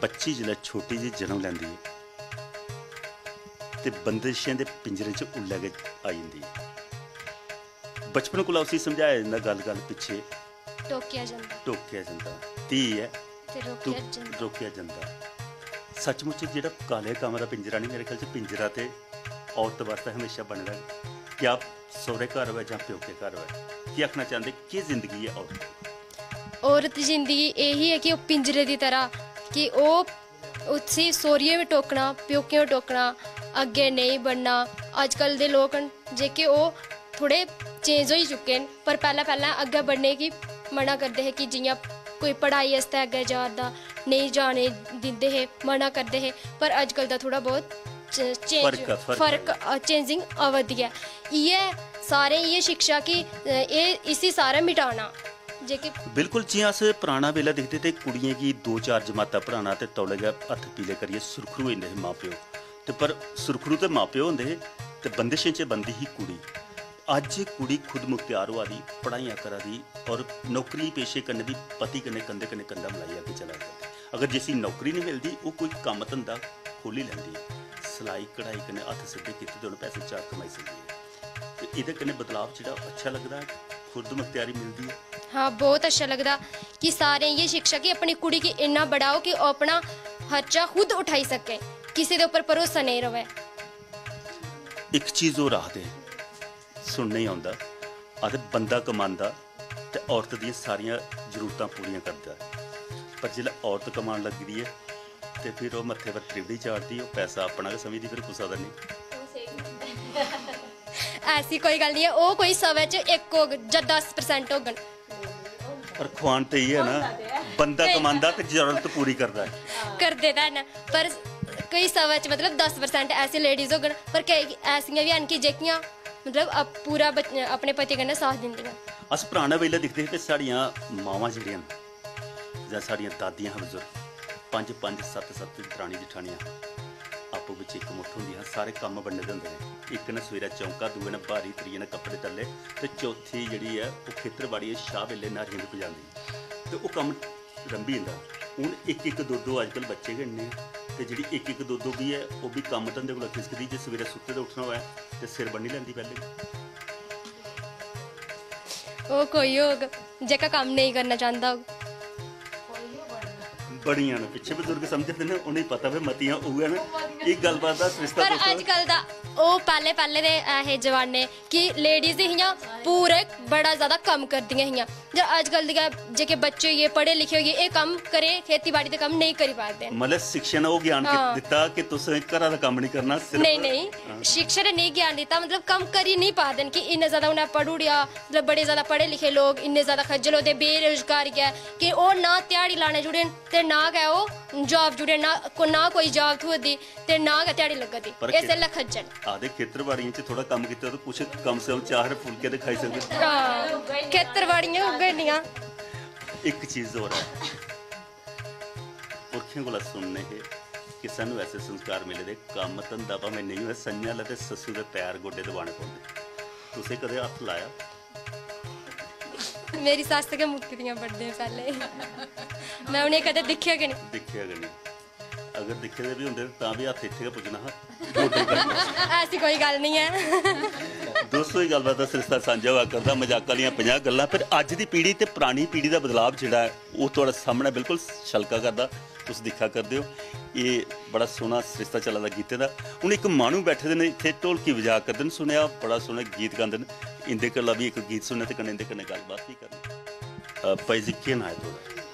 ਬੱਚੀ ਜਿਹੜਾ ਛੋਟੀ ਜਿਹੀ ਜਨਮ ਲੈਂਦੀ ਹੈ ਤੇ ਬੰਦਿਸ਼ਾਂ ਦੇ ਪਿੰਜਰੇ 'ਚ ਉੱਲਾ ਕੇ ਆ ਜਾਂਦੀ ਹੈ। ਬਚਪਨ ਕੋਲ ਅਸੀਂ ਸਮਝਾਇਆ ਜਾਂਦਾ ਗੱਲ-ਗੱਲ ਪਿੱਛੇ। ਟੋਕਿਆ ਜਾਂਦਾ। ਟੋਕਿਆ ਜਾਂਦਾ। ਧੀ ਹੈ ਤੇ ਰੋਕਿਆ ਜਾਂਦਾ। ਸੱਚਮੁੱਚ ਜਿਹੜਾ ਕਾਲੇ ਕਮਰ ਦਾ ਪਿੰਜਰਾ ਨਹੀਂ ਮੇਰੇ ਖਿਆਲ ਚ ਪਿੰਜਰਾ ਤੇ ਔਰਤ ਵਾਸਤੇ ਹਮੇਸ਼ਾ ਬਣਦਾ ਹੈ। ਕਿ ਆਪ ਸਹੁਰੇ ਘਰ ਹੋਵੇ ਜਾਂ ਪਿਓਕੇ ਘਰ ਹੋਵੇ। ਕੀ ਆਖਣਾ ਚਾਹੁੰਦੇ? ਕੀ ਜ਼ਿੰਦਗੀ ਹੈ ਔਰਤ ਦੀ? ਔਰਤ ਜ਼ਿੰਦਗੀ ਇਹੀ ਹੈ ਕਿ ਉਹ ਪਿੰਜਰੇ ਦੀ ਤਰ੍ਹਾਂ ਕਿ ਉਹ ਉੱਥੇ ਸੋਰੀਏ ਵੀ ਟੋਕਣਾ ਪਿਓਕੇ ਵੀ ਟੋਕਣਾ ਅੱਗੇ ਨਹੀਂ ਬਣਨਾ। ਅੱਜ ਕੱਲ ਦੇ ਲੋਕ ਜੇ ਕਿ ਉਹ ਥੋੜੇ ਚੇਂਜ ਹੋਈ ਚੁੱਕੇ ਨੇ ਪਰ ਪਹਿਲਾਂ ਪਹਿਲਾਂ ਅੱਗੇ ਬਣਨੇ ਕੀ मना करदे हे कि जि'यां कोई पढ़ाई आस्तै अग्गें जा दा नेईं जाने दिंदे हे मना करदे हे पर अजकल दा थोह्ड़ा बहुत चेंज फर्क चेंजिंग आवा दी ऐ इ'यै सारें इ'यै शिक्षा कि एह् इसी सारा मिटाना जेके बिल्कुल जि'यां अस पराना बेला दिखदे ते कुड़ियें गी दो चार जमाता पढ़ाना ते तौले गै हत्थ पीले करियै सुरखरू होई जंदे हे मां प्यो ते पर सुरखरू ते मां प्यो होंदे हे ते बंदिशें च बंदी ही कुड़ी ਅੱਜ कुड़ी खुद मुख्तियार हुआ दी पढ़ाइयाँ करा दी और नौकरी पेशे कन्नै भी पति कन्नै कंधे कन्नै कंधा मलाइयै अग्गें चला दी अगर जिसी नौकरी नहीं मिलदी ओह् कोई कम्म धंधा खोली लैंदी ऐ सलाई कढ़ाई कन्नै हत्थ सिद्धे कीते दे उ'नें पैसे चार कमाई सकदी ऐ ते एह्दे कन्नै बदलाव जेह्ड़ा अच्छा लगदा ऐ खुद मुख्तियारी मिलदी ऐ हाँ बहुत अच्छा लगता कि सारे ये शिक्षा कि अपनी कुड़ी की इन्ना बढ़ाओ कि अपना खर्चा खुद उठाई सके किसी के ऊपर भरोसा नहीं रहे एक चीज़ और आखते हैं ਸੁਣਨਾ ਹੀ ਆਉਂਦਾ ਅਤੇ ਬੰਦਾ ਕਮਾਉਂਦਾ ਤੇ ਔਰਤ ਦੀਆਂ ਸਾਰੀਆਂ ਜ਼ਰੂਰਤਾਂ ਪੂਰੀਆਂ ਕਰਦਾ। ਪਰ ਜਿਹੜਾ ਔਰਤ ਕਮਾਉਣ ਲੱਗਦੀ ਹੈ ਤੇ ਫਿਰ ਉਹ ਮੱਥੇ ਪਰ ਤ੍ਰਿਵੜੀ ਚਾੜਦੀ ਉਹ ਪੈਸਾ ਆਪਣਾ ਸਮਝਦੀ ਫਿਰ ਗੁੱਸਾ ਦਾ ਨਹੀਂ। ਐਸੀ ਕੋਈ ਗੱਲ ਨਹੀਂ ਹੈ ਉਹ ਕੋਈ ਸਵੇ ਚ 1 ਹੋ ਜਾਂ 10% ਹੋਗਣ ਪਰ ਖਵਾਨ ਤੇ ਹੀ ਹੈ ਨਾ ਬੰਦਾ ਕਮਾਉਂਦਾ ਤੇ ਜ਼ਰੂਰਤ ਪੂਰੀ ਕਰਦਾ ਹੈ। ਕਰਦੇ ਤਾਂ ਨਾ ਪਰ ਕਈ ਸਵੇ ਚ ਮਤਲਬ 10% ਐਸੀ ਲੇਡੀਜ਼ ਹੋਗਣ ਪਰ ਕਈ ਐਸੀਆਂ ਵੀ ਹਨ ਕਿ ਜਿਹੜੀਆਂ ਮਤਲਬ ਅਪ- ਪੂਰਾ ਆਪਣੇ ਪਤੀ ਕਹਿੰਦਾ ਸਾਥ ਦਿੰਦੀਆਂ। ਅਸ ਪੁਰਾਣਾ ਵੇਲੇ ਦਿਖਦੇ ਕਿ ਸਾਡੀਆਂ ਮਾਵਾਂ ਜਿਹੜੀਆਂ ਜਾਂ ਸਾਡੀਆਂ ਦਾਦੀਆਂ ਹਨ ਬਜ਼ੁਰਗ ਪੰਜ ਪੰਜ ਸੱਤ ਸੱਤ ਦਰਾਣੀ ਜਠਾਣੀਆਂ ਆਪੋ ਵਿੱਚ ਇੱਕ ਮੁੱਠ ਹੁੰਦੀਆਂ ਸਾਰੇ ਕੰਮ ਵੰਡੇ ਦੇ ਹੁੰਦੇ ਇੱਕ ਨੇ ਸਵੇਰਾ ਚੌਂਕਾ ਦੂਏ ਨੇ ਭਾਰੀ ਤੀਜੇ ਨੇ ਕੱਪੜੇ ਤੱਲੇ ਤੇ ਚੌਥੀ ਜਿਹੜੀ ਹੈ ਉਹ ਖੇਤਰਬਾੜੀ ਹੈ, ਸ਼ਾਹ ਵੇਲੇ ਨਾਰੀਆਂ ਨੂੰ ਪਜਾਉਂਦੀ। ਤੇ ਉਹ ਕੰਮ ਰੰਭੀ ਹੁੰਦਾ। ਹੁਣ ਇੱਕ ਇੱਕ ਦੋ ਦੋ ਅੱਜ ਕੱਲ ਬੱਚੇ ਗਏ ਨੇ ਤੇ ਜਿਹੜੀ ਇੱਕ ਇੱਕ ਦੁੱਧ ਉਗੀ ਹੈ, ਉਹ ਵੀ ਕੰਮ ਧੰਦੇ ਕੋਲ ਖਿਸਕਦੀ ਜੇ ਸਵੇਰੇ ਸੁੱਤੇ ਤੋਂ ਉੱਠਣਾ ਹੋਇਆ ਤੇ ਸਿਰ ਬੰਨੀ ਲੈਂਦੀ ਪਹਿਲੇ। ਉਹ ਕੋਈ ਹੋਗਾ ਜੇ ਕੰਮ ਨਹੀਂ ਕਰਨਾ ਚਾਹੁੰਦਾ ਹੋਊ ਬਣੀਆਂ ਨੇ ਪਿੱਛੇ ਬਜ਼ੁਰਗ ਸਮਝਦੇ ਨੇ ਉਹਨੇ ਪਤਾ ਵੀ ਮਤੀਆਂ ਹੋਊਆਂ ਨੇ। ਇੱਕ ਗੱਲਬਾਤ ਦਾ ਰਿਸ਼ਤਾ ਪਰ ਅੱਜ ਕੱਲ ਦਾ ਉਹ ਪਹਿਲੇ ਪਹਿਲੇ ਦੇ ਇਹ ਜਵਾਨੇ ਕਿ ਲੇਡੀਜ਼ ਹੀਆਂ ਪੂਰੇ ਬੜਾ ਜ਼ਿਆਦਾ ਕੰਮ ਕਰਦੀਆਂ ਹੀਆਂ ਜੇ ਅੱਜ ਕੱਲ ਦੇ ਜੇ ਕਿ ਬੱਚੇ ਇਹ ਪੜ੍ਹੇ ਲਿਖੇ ਹੋਏ ਇਹ ਕੰਮ ਕਰੇ ਖੇਤੀਬਾੜੀ ਦੇ ਕੰਮ ਨਹੀਂ ਕਰੀ ਪਾਉਂਦੇ ਮਤਲਬ ਸਿੱਖਿਆ ਉਹ ਗਿਆਨ ਦਿੱਤਾ ਕਿ ਤੁਸੀਂ ਘਰਾਂ ਦਾ ਕੰਮ ਨਹੀਂ ਕਰਨਾ ਸਿਰਫ ਨਹੀਂ ਨਹੀਂ। ਸਿੱਖਿਆ ਨੇ ਨਹੀਂ ਗਿਆਨ ਦਿੱਤਾ ਮਤਲਬ ਕੰਮ ਕਰੀ ਨਹੀਂ ਪਾਉਂਦੇ ਕਿ ਇੰਨੇ ਜ਼ਿਆਦਾ ਉਹਨਾਂ ਪੜੂੜਿਆ ਮਤਲਬ ਬੜੇ ਜ਼ਿਆਦਾ ਪੜ੍ਹੇ ਲਿਖੇ ਲੋਕ ਇੰਨੇ ਜ਼ਿਆਦਾ ਖੱਜਲ ਹੋਦੇ ਬੇਰੋਜ਼ਗਾਰੀ ਹੈ ਕਿ ਉਹ ਨਾ ਤਿਆੜੀ ਲਾਣੇ ਜੁੜੇ ਤੇ నాకు ఏవో జాబ్ చూడే నాకు నాకు ਕੋਈ ਜੌਬ ਥੋਦੀ ਤੇ ਨਾ ਤੁਹਾਡੇ ਲੱਗਦੀ। ਇਸੇ ਲਈ ਖੱਜਣ ਆਦੇ ਖੇਤਰਵਾੜੀਆਂ ਚ ਥੋੜਾ ਕੰਮ ਕੀਤਾ ਤਾਂ ਕੁਛ ਕਮ ਸੇ ਕਮ ਚਾਰ ਫੁਲਕੇ ਤੇ ਖਾਈ ਸਕਦੇ। ਖੇਤਰਵਾੜੀਆਂ ਉਗੜਨੀਆਂ ਇੱਕ ਚੀਜ਼ ਹੋਰ ਹੈ। ਪੁਰਖਿਆਂ ਕੋਲ ਸੁਣਨੇ ਹੈ ਕਿ ਸਾਨੂੰ ਐਸੇ ਸੰਸਕਾਰ ਮਿਲੇ ਦੇ ਕੰਮ ਧੰਦਾ ਭਾਵੇਂ ਨਹੀਂ ਹੋਵੇ ਸੰਨਿਆ ਲਤੇ ਸੱਸੂ ਦੇ ਪੈਰ ਗੋਡੇ ਦਬਾਣ ਪਾਉਂਦੇ। ਤੁਸੀਂ ਕਦੇ ਹੱਥ ਲਾਇਆ? ਮੇਰੀ ਸੱਸ ਤੇ ਮੁੱਕਦੀਆਂ ਵੱਡੇ ਪਹਿਲੇ। ਮੈਂ ਉਹਨੇ ਕਦੇ ਦੇਖਿਆ ਕਿ ਨਹੀਂ? ਦੇਖਿਆ ਕਿ ਨਹੀਂ। ਅਗਰ ਦੇਖੇ ਦੇ ਵੀ ਹੁੰਦੇ ਤਾਂ ਵੀ ਹੱਥ ਇੱਥੇ ਪੁੱਜਣਾ। ਐਸੀ ਕੋਈ ਗੱਲ ਨਹੀਂ ਹੈ। ਦੋਸਤੋ ਇਹ ਗੱਲਬਾਤ ਦਾ ਸਿਲਸਿਲਾ ਸਾਂਝਾ ਹੋਇਆ ਕਰਦਾ। ਮਜ਼ਾਕ ਵਾਲੀਆਂ 50 ਗੱਲਾਂ। ਪਰ ਅੱਜ ਦੀ ਪੀੜ੍ਹੀ ਤੇ ਪੁਰਾਣੀ ਪੀੜ੍ਹੀ ਦਾ ਬਦਲਾਵ ਜਿਹੜਾ ਹੈ, ਉਹ ਤੁਹਾਡੇ ਸਾਹਮਣੇ ਬਿਲਕੁਲ ਛਲਕਾ ਕਰਦਾ। ਤੁਸੀਂ ਦਿਖਾ ਕਰਦੇ ਹੋ। ਇਹ ਬੜਾ ਸੋਹਣਾ ਸਿਲਸਿਲਾ ਚੱਲਦਾ ਗੀਤੇ ਦਾ ਹੁਣ ਇੱਕ ਮਾਣੂ ਬੈਠੇ ਦੇ ਨੇ ਇੱਥੇ ਢੋਲਕੀ ਵਜਾ ਕਰਦੇ ਨੇ ਸੁਣਿਆ ਬੜਾ ਸੋਹਣਾ ਗੀਤ ਗਾਉਂਦੇ ਨੇ। ਇੰਦੇ ਕੋਲ ਵੀ ਇੱਕ ਗੀਤ ਸੁਣਿਆ ਤੇ ਕੰਨੇ ਦੇ ਕੰਨੇ ਗੱਲਬਾਤ ਵੀ ਕਰਨੀ। ਅ, ਭਾਈ ਜੀ ਕੀ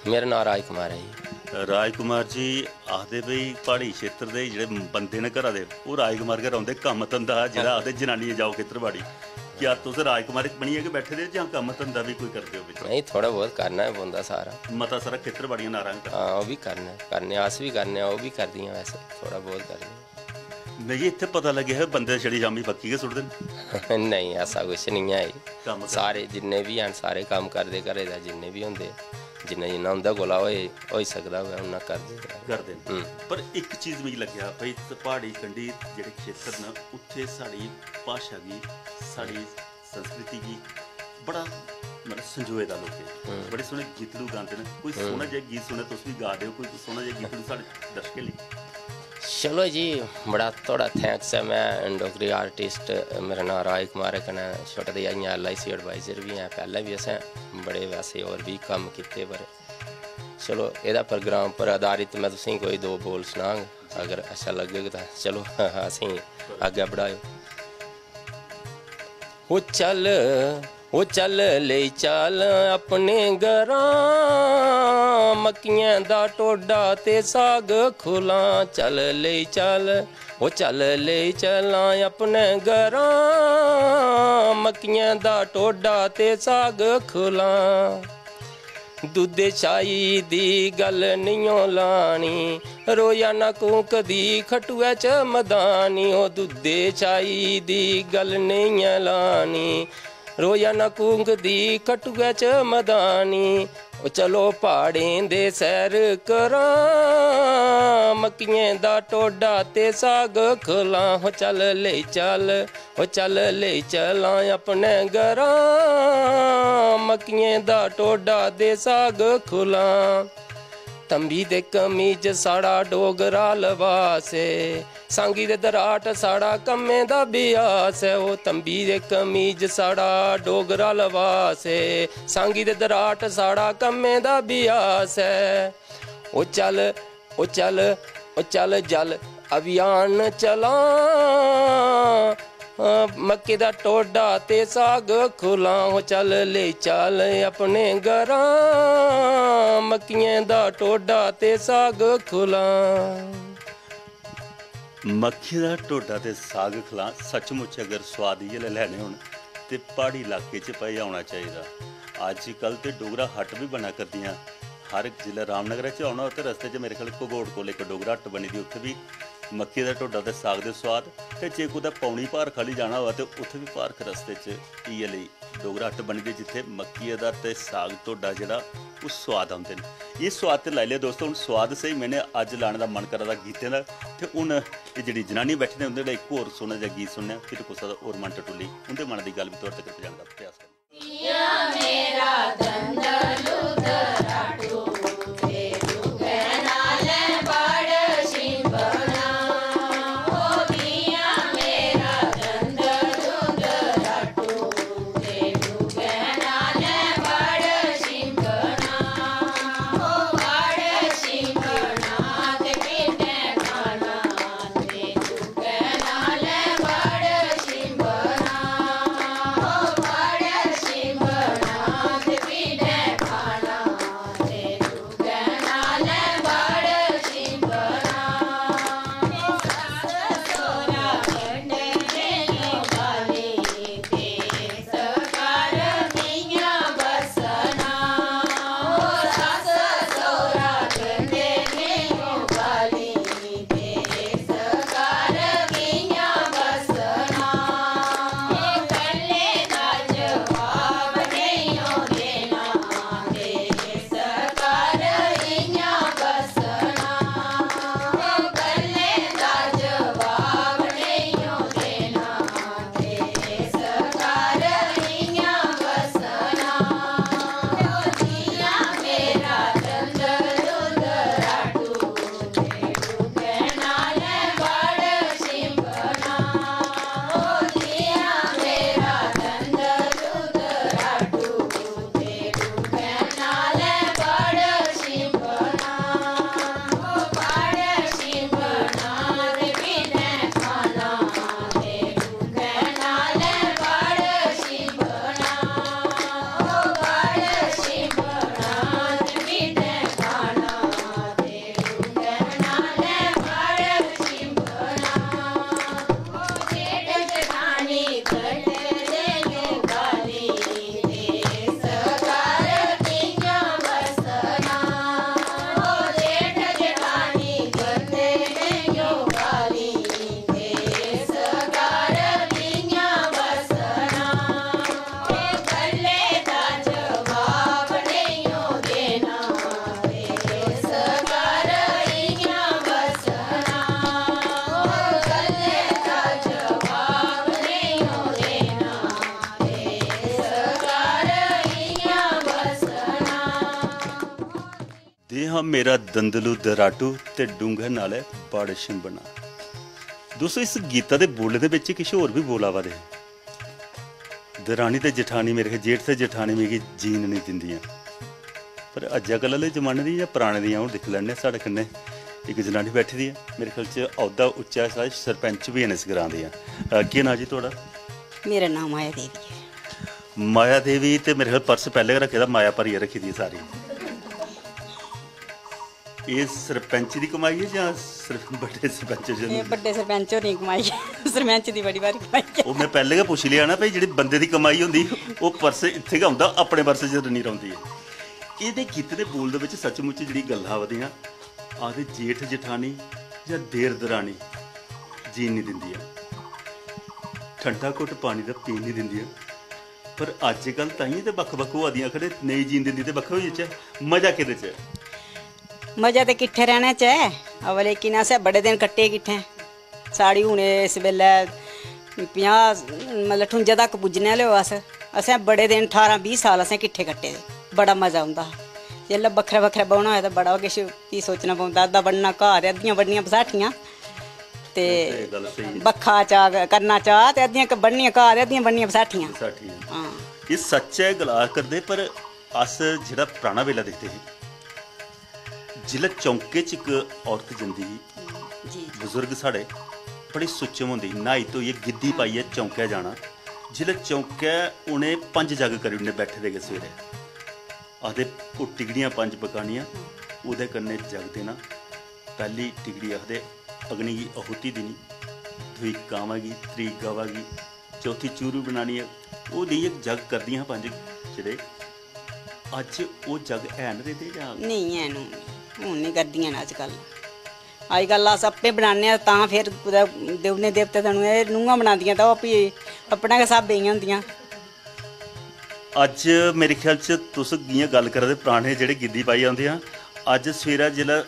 ਮੇਰਾ ਨਾਮ ਰਾਜ ਕੁਮਾਰ ਹੈ ਜੀ। ਰਾਜ ਕੁਮਾਰ ਜੀ ਆਖਦੇ ਬਈ ਪਹਾੜੀ ਖੇਤਰ ਦੇ ਜਿਹੜੇ ਬੰਦੇ ਨੇ ਘਰਾਂ ਦੇ ਉਹ ਰਾਜ ਕੁਮਾਰ ਘਰ ਆਉਂਦੇ ਕੰਮ ਧੰਦਾ ਜਿਹੜਾ ਆਖਦੇ ਜਨਾਨੀਆਂ ਜਾਓ ਖੇਤਰਬਾੜੀ ਕਿਆ ਤੁਸੀਂ ਰਾਜ ਕੁਮਾਰ ਇੱਕ ਬਣੀ ਹੈ ਕਿ ਬੈਠੇ ਦੇ ਜਾਂ ਕੰਮ ਧੰਦਾ ਵੀ ਕੋਈ ਕਰਦੇ ਹੋ ਵਿੱਚ? ਨਹੀਂ ਥੋੜਾ ਬਹੁਤ ਕਰਨਾ ਹੈ ਬੰਦਾ ਸਾਰਾ। ਮਤਾ ਸਾਰਾ ਖੇਤਰਬਾੜੀਆਂ ਨਾਰਾਂ ਦਾ ਹਾਂ ਉਹ ਵੀ ਕਰਨਾ ਹੈ। ਕਰਨੇ ਆਸ ਵੀ ਕਰਨੇ ਆ ਉਹ ਵੀ ਕਰਦੀਆਂ ਵੈਸੇ ਥੋੜਾ ਬਹੁਤ ਕਰਦੇ ਨਹੀਂ ਇੱਥੇ ਪਤਾ ਲੱਗਿਆ ਹੈ ਬੰਦੇ ਛੜੀ ਸ਼ਾਮੀ ਪੱਕੀ ਕੇ ਸੁੱਟਦੇ ਨੇ। ਨਹੀਂ ਐਸਾ ਕੁਛ ਨਹੀਂ ਹੈ ਜੀ। ਕੰਮ ਕਰ- ਸਾਰੇ ਜਿੰਨੇ ਵੀ ਹਨ ਸਾਰੇ ਕੰਮ ਕਰਦੇ ਘਰੇ ਦਾ ਜਿੰਨੇ ਵੀ ਹੁੰਦੇ ਜਿੰਨਾ ਜਿੰਨਾ ਹੁੰਦਾ ਗੋਲਾ ਹੋਏ ਹੋ ਹੀ ਸਕਦਾ ਹੋਇਆ ਉਹਨਾਂ ਕਰਦੇ ਕਰਦੇ ਨੇ। ਹੂੰ। ਪਰ ਇੱਕ ਚੀਜ਼ ਮੈਨੂੰ ਲੱਗਿਆ ਭਈ ਤੇ ਪਹਾੜੀ ਕੰਢੀ ਜਿਹੜੇ ਖੇਤਰ ਨੇ ਉੱਥੇ ਸਾਡੀ ਭਾਸ਼ਾ ਦੀ ਸਾਡੀ ਸੰਸਕ੍ਰਿਤੀ ਦੀ ਬੜਾ ਮਤਲਬ ਸੰਜੋਏ ਦਾ ਲੋਕੇ। ਬੜੇ ਸੋਹਣੇ ਗੀਤੜੂ ਗਾਉਂਦੇ ਨੇ। ਕੋਈ ਸੋਹਣਾ ਜਿਹਾ ਗੀਤ ਸੁਣੇ ਤੁਸੀਂ ਗਾ ਦਿਓ ਕੋਈ ਸੋਹਣਾ ਜਿਹਾ ਗੀਤੜੂ ਸਾਡੇ ਦਰਸ਼ਕਾਂ ਲਈ ਚਲੋ ਜੀ ਬੜਾ ਤੁਹਾਡਾ ਥੈਂਕਸ ਹੈ ਮੈਂ ਡੋਗਰੀ ਆਰਟਿਸਟ ਮੇਰਾ ਨਾਮ ਰਾਜ ਕੁਮਾਰ ਹੈ ਕਨਾ ਛੋਟਾ ਜਿਹਾ ਇਆਂ ਐਲਆਈਸੀ ਐਡਵਾਈਜ਼ਰ ਵੀ ਹਾਂ ਪਹਿਲਾਂ ਵੀ ਅਸਾਂ ਬੜੇ ਵੈਸੇ ਹੋਰ ਵੀ ਕੰਮ ਕੀਤੇ ਪਰ ਚਲੋ ਇਹਦਾ ਪ੍ਰੋਗਰਾਮ ਪਰ ਆਧਾਰਿਤ ਮੈਂ ਤੁਸੀਂ ਕੋਈ ਦੋ ਬੋਲ ਸੁਣਾਂਗਾ ਅਗਰ ਅੱਛਾ ਲੱਗੇਗਾ ਤਾਂ ਚਲੋ ਅਸੀਂ ਅੱਗੇ ਵਧਾਇਓ ਉਹ ਚੱਲ ਉਹ ਚੱਲ ਲਈ ਚੱਲ ਆਪਣੇ ਘਰਾਂ। ਮੱਕੀਆਂ ਦਾ ਟੋਡਾ ਤੇ ਸਾਗ ਖੁਲਾ ਚੱਲ ਲਈ ਚੱਲ, ਉਹ ਚੱਲ ਲਈ ਚੱਲਾਂ ਆਪਣੇ ਘਰਾਂ। ਮੱਕੀਆਂ ਦਾ ਟੋਡਾ ਤੇ ਸਾਗ ਖੁਲਾ ਦੁੱਧ ਚਾਈ ਦੀ ਗੱਲ ਨਹੀਂਓ ਲਾਣੀ। ਰੋਜ਼ਾਨਾ ਕੂ ਕਦੀ ਖਟੂਐ ਚ ਮਦਾਨੀ। ਉਹ ਦੁੱਧੇ ਚਾਈ ਦੀ ਗੱਲ ਨਹੀਂ ਲਾਣੀ। ਰੋਜ਼ਾਨਾ ਕੂ ਦੀ ਕਟੂਏ ਚ ਮਦਾਨੀ। ਉਹ ਚਲੋ ਪਹਾੜੇਂ ਦੇ ਸੈਰ ਕਰਾਂ। ਮੱਕੀਆਂ ਦਾ ਟੋਡਾ ਤੇ ਸਾਗ ਖਲਾ। ਹੋ ਚੱਲ ਲੈ ਚੱਲ ਉਹ ਚੱਲ ਲੈ ਚਲਾਂ ਆਪਣੇ ਘਰਾਂ। ਮੱਕੀਆਂ ਦਾ ਟੋਡਾ ਦੇ ਸਾਗ ਖੁਲਾ। ਤੰਬੀ ਦੇ ਕਮੀਜ਼ ਸਾੜਾ ਡੋਗਰਾ ਲਵਾਸੇ। ਸੰਗੀ ਦੇ ਦਰਾਟ ਸਾੜਾ ਕੰਮੇ ਦਾ ਬਿਆਸ। ਹੈ ਉਹ ਤੰਬੀ ਦੇ ਕਮੀਜ਼ ਸਾੜਾ ਡੋਗਰਾ ਲਵਾਸੇ। ਸੰਗੀ ਦੇ ਦਰਾਟ ਸਾੜਾ ਕੰਮੇ ਦਾ ਬਿਆਸ। ਹੈ ਉਹ ਚੱਲ ਉਹ ਚੱਲ ਉਹ ਚੱਲ ਜਲ ਅਭਿਆਨ ਚਲਾ। ਮੱਕੀ ਦਾ ਟੋਡਾ ਤੇ ਸਾਗ ਖੁਲਾ ਹੋ ਚੱਲ ਲੈ ਚੱਲ ਆਪਣੇ ਘਰਾਂ। ਮੱਕੀਆਂ ਦਾ ਟੋਡਾ ਤੇ ਸਾਗ ਖੁਲਾ ਮੱਕੀ ਦਾ ਟੋਡਾ ਤੇ ਸਾਗ ਖਲਾ ਸੱਚਮੁੱਚ ਅਗਰ ਸਵਾਦ ਹੀ ਲੈਣੇ ਹੋਣ, ਤੇ ਪਹਾੜੀ ਇਲਾਕੇ 'ਚ ਪਈ ਆਉਣਾ ਚਾਹੀਦਾ। ਅੱਜ ਕੱਲ ਤੇ ਡੋਗਰਾ ਹੱਟ ਵੀ ਬਣਾ ਕਰਦੀਆਂ। ਹਰ ਇੱਕ ਜ਼ਿਲ੍ਹਾ ਰਾਮਨਗਰ 'ਚ ਆਉਣਾ, ਉੱਥੇ ਰਸਤੇ 'ਚ ਮੇਰੇ ਖਿਆਲ ਘਗੋੜ ਕੋਲ ਇੱਕ ਡੋਗਰਾ ਹੱਟ ਬਣੀ ਦੀ, ਉੱਥੇ ਵੀ ਮੱਕੀ ਦਾ ਢੋਡਾ ਤੇ ਸਾਗ ਦੇ ਸਵਾਦ ਤੇ ਜੇ ਕੋਈ ਦਾ ਪੌਣੀ ਭਾਰ ਖਾਲੀ ਜਾਣਾ ਹੋਵੇ ਤੇ ਉੱਥੇ ਵੀ ਭਾਰਖ ਰਸਤੇ 'ਚ ਪੀਏ ਲਈ। ਡੋਗਰਾ ਹੱਟ ਬਣੀ ਦੀ ਜਿੱਥੇ ਮੱਕੀ ਦਾ ਤੇ ਸਾਗ ਢੋਡਾ ਜਿਹੜਾ ਉਹ ਸਵਾਦ ਆਉਂਦੇ ਨੇ। ਇਹ ਸਵਾਦ ਤੇ ਲੈ ਲਿਆ ਦੋਸਤੋ ਹੁਣ ਸਵਾਦ ਸਹੀ ਮੈਨੇ ਅੱਜ ਲਾਣ ਦਾ ਮਨ ਕਰਦਾ ਗੀਤਾਂ ਦਾ। ਤੇ ਹੁਣ ਇਹ ਜਿਹੜੀ ਜਨਾਨੀ ਬੈਠੇ ਨੇ ਉਹਦੇ ਲਈ ਇੱਕ ਹੋਰ ਸੋਹਣਾ ਜਿਹਾ ਗੀਤ ਸੁਣਿਆ ਫਿਰ ਕੋਸਾ ਦਾ ਹੋਰ ਮਨ ਟਟੁੱਲੀ ਉਹਦੇ ਮਨ ਦੀ ਗੱਲ ਵੀ ਤੁਹਾਡੇ ਤੱਕ ਪਹੁੰਚਾਉਣ ਦਾ ਪ੍ਰਯਾਸ ਕਰਾਂਗੇ। Oh, ਦੰਦਲੂ ਦਰਾਟੂ ਤੇ ਡੂੰਘਰ ਨਾਲ ਹੈ ਬੜ ਸ਼ਿੰਬਣਾ ਦੋਸਤੋ ਇਸ ਗੀਤਾ ਦੇ ਬੋਲ ਦੇ ਵਿੱਚ ਕੁਝ ਹੋਰ ਵੀ ਬੋਲਾਵਾ ਦੇ ਦਰਾਣੀ ਤੇ ਜਠਾਣੀ ਮੇਰੇ ਜੇਠ ਤੇ ਜਠਾਣੀ ਮੇਰੀ ਜੀਨ ਨਹੀਂ ਦਿੰਦੀਆਂ। ਪਰ ਅੱਜ ਕੱਲ੍ਹ ਵਾਲੇ ਜ਼ਮਾਨੇ ਦੀ ਜਾਂ ਪੁਰਾਣੇ ਦੀਆਂ ਉਹ ਦੇਖ ਲੈਣੇ ਸਾਡੇ ਕੰਨੇ ਇੱਕ ਜਨਾਨੀ ਬੈਠੀ ਦੀ ਹੈ ਮੇਰੇ ਖਿਆਲ ਚ ਅਹੁਦਾ ਉੱਚਾ ਸਾਜ ਸਰਪੰਚ ਵੀ ਹਨ ਇਸ ਗ੍ਰਾਂ ਦੇ ਆ ਕੀ ਨਾਂ ਜੀ ਤੁਹਾਡਾ? ਮੇਰਾ ਨਾਮ ਮਾਇਆ ਦੇਵੀ ਹੈ। ਮਾਇਆ ਦੇਵੀ ਤੇ ਮੇਰੇ ਖਿਆਲ ਪਰਸ ਪਹਿਲੇ ਰੱਖੇ ਦਾ ਮਾਇਆ ਭਰੀ ਰੱਖੀ ਦੀ ਸਾਰੀ। ਇਹ ਸਰਪੰਚ ਦੀ ਕਮਾਈ ਹੈ ਜਾਂ ਸਿਰਫ ਵੱਡੇ ਸਰਪੰਚ ਇਹ ਜੀ ਵੱਡੇ ਸਰਪੰਚ ਹੋਣੀ ਕਮਾਈ। ਹੈ। ਸਰਪੰਚ ਦੀ ਬੜੀ ਵਾਰੀ ਕਮਾਈ ਹੈ। ਉਹ ਮੈਂ ਪਹਿਲੇ ਹੀ ਪੁੱਛ ਲਿਆ ਨਾ ਭਈ ਜਿਹੜੀ ਬੰਦੇ ਦੀ ਕਮਾਈ ਹੁੰਦੀ ਉਹ ਪਰਸ ਇੱਥੇ ਹੁੰਦਾ ਆਪਣੇ ਪਰਸ 'ਚ ਨਹੀਂ ਰਹਿੰਦੀ ਹੈ। ਇਹਦੇ ਗੀਤ ਦੇ ਬੋਲ ਦੇ ਵਿੱਚ ਸੱਚਮੁੱਚ ਜਿਹੜੀ ਗੱਲਾਂ ਆਵਦੀਆਂ ਆਦੇ ਜੇਠ ਜਠਾਣੀ ਜਾਂ ਦੇਰ ਦਰਾਣੀ ਜੀਣ ਨਹੀਂ ਦਿੰਦੀਆਂ। ਠੰਡਾ ਘੁੱਟ ਪਾਣੀ ਦਾ ਪੀਣ ਨਹੀਂ ਦਿੰਦੀਆਂ। ਪਰ ਅੱਜ ਕੱਲ ਤਾਂ ਹੀ ਤੇ ਵੱਖ ਵੱਖ ਹੋਦੀਆਂ ਖੜੇ ਨਹੀਂ ਜੀਣ ਦਿੰਦੀ ਤੇ ਵੱਖ ਹੋਈ ਚ ਮਜ਼ਾ ਕਿਹਦੇ ਚ? ਮਜ਼ਾ ਤੇ ਕਿੱਥੇ ਰਹਿਣਾ ਚ? ਹੈ ਅਵਲ ਲੇਕਿਨ ਅਸਾਂ ਬੜੇ ਦਿਨ ਕੱਟੇ ਕਿੱਥੇ? ਸਾੜੀ ਹੁਣੇ ਇਸ ਵੇਲੇ 50 ਮਤਲਬ 58 ਤੱਕ ਪੁੱਜਣੇ ਲਿਓ ਅਸ ਅਸਾਂ ਬੜੇ ਦਿਨ 18 20 ਸਾਲ ਅਸਾਂ ਕਿੱਥੇ ਕੱਟੇ? ਬੜਾ ਮਜ਼ਾ ਆਉਂਦਾ। ਜੇ ਵੱਖਰਾ ਵੱਖਰਾ ਬਉਣਾ ਹੋਇਆ ਤਾਂ ਬੜਾ ਕਿਸ਼ ਕੀ ਸੋਚਣਾ ਪਉਂਦਾ ਅੱਧਾ ਬਣਨਾ ਘਰ ਅੱਧੀਆਂ ਵੱਡੀਆਂ ਬਸਾਠੀਆਂ ਤੇ ਬੱਖਾ ਚਾ ਕਰਨਾ ਚਾਹ ਤੇ ਅੱਧੀਆਂ ਬੰਨੀਆਂ ਘਰ ਅੱਧੀਆਂ ਬੰਨੀਆਂ ਬਸਾਠੀਆਂ ਸਾਠੀ ਹੈ। ਇਹ ਸੱਚ ਗਲਾ ਕਰਦੇ ਪਰ ਅਸ ਜ਼ਿਲ੍ਹਾ ਚੌਂਕੇ ਚ ਇੱਕ ਔਰਤ ਜਾਂਦੀ ਜੀ ਬਜ਼ੁਰਗ ਸਾਡੇ ਬੜੀ ਸੁੱਚਮ ਹੁੰਦੀ ਨਾਈ ਤੋਂ ਇਹ ਗਿੱਦੀ ਪਾਈ ਹੈ ਚੌਂਕਿਆ ਜਾਣਾ। ਜ਼ਿਲ੍ਹਾ ਚੌਂਕਿਆ ਉਹਨੇ ਪੰਜ ਜਗ ਕਰੀ ਉਹਨੇ ਬੈਠੇ ਦੇਗੇ ਸਵੇਰੇ। ਆਦੇ ਉਹ ਟਿਗੜੀਆਂ ਪੰਜ ਪਕਾਣੀਆਂ ਉਹਦੇ ਕੰਨੇ ਜਗ ਦੇਣਾ। ਪਹਿਲੀ ਟਿਗੜੀ ਆਖਦੇ ਅਗਨੀ ਦੀ ਆਹੁਤੀ ਦੇਣੀ। ਦੂਈ ਕਾਵਾਂਗੀ ਤਰੀ ਗਾਵਾਂਗੀ ਚੌਥੀ ਚੂਰੂ ਬਣਾਣੀ ਹੈ। ਉਹ ਦੀ ਇੱਕ ਜਗ ਕਰਦੀਆਂ ਪੰਜ ਜਿਹੜੇ। ਅੱਜ ਉਹ ਜਗ ਹੈ ਨਾ ਦੇ ਜਾਂ ਨਹੀਂ ਐ ਨੂੰ ਹੁਣ ਨਹੀਂ ਕਰਦੀਆਂ ਨੇ ਅੱਜ ਕੱਲ ਅੱਜ ਕੱਲ ਆ ਸੱਪੇ ਬਣਾਉਂਦੇ ਆ ਤਾਂ ਫਿਰ ਕੁਦਾ ਦੇਵਨੇ ਦੇਵਤੇ ਤੁਹਾਨੂੰ ਇਹ ਨੂੰਹਾਂ ਬਣਾਉਂਦੀਆਂ ਤਾਂ ਉਹ ਵੀ ਆਪਣਾ ਕੇ ਸਭ ਬਈਆਂ ਹੁੰਦੀਆਂ। ਅੱਜ ਮੇਰੇ ਖਿਆਲ ਚ ਤੁਸੀਂ ਗੀਆਂ ਗੱਲ ਕਰਦੇ ਪੁਰਾਣੇ ਜਿਹੜੇ ਗਿੱਦੀ ਪਾਈ ਜਾਂਦੇ ਆ ਅੱਜ ਸਵੇਰਾ ਜਿਹੜਾ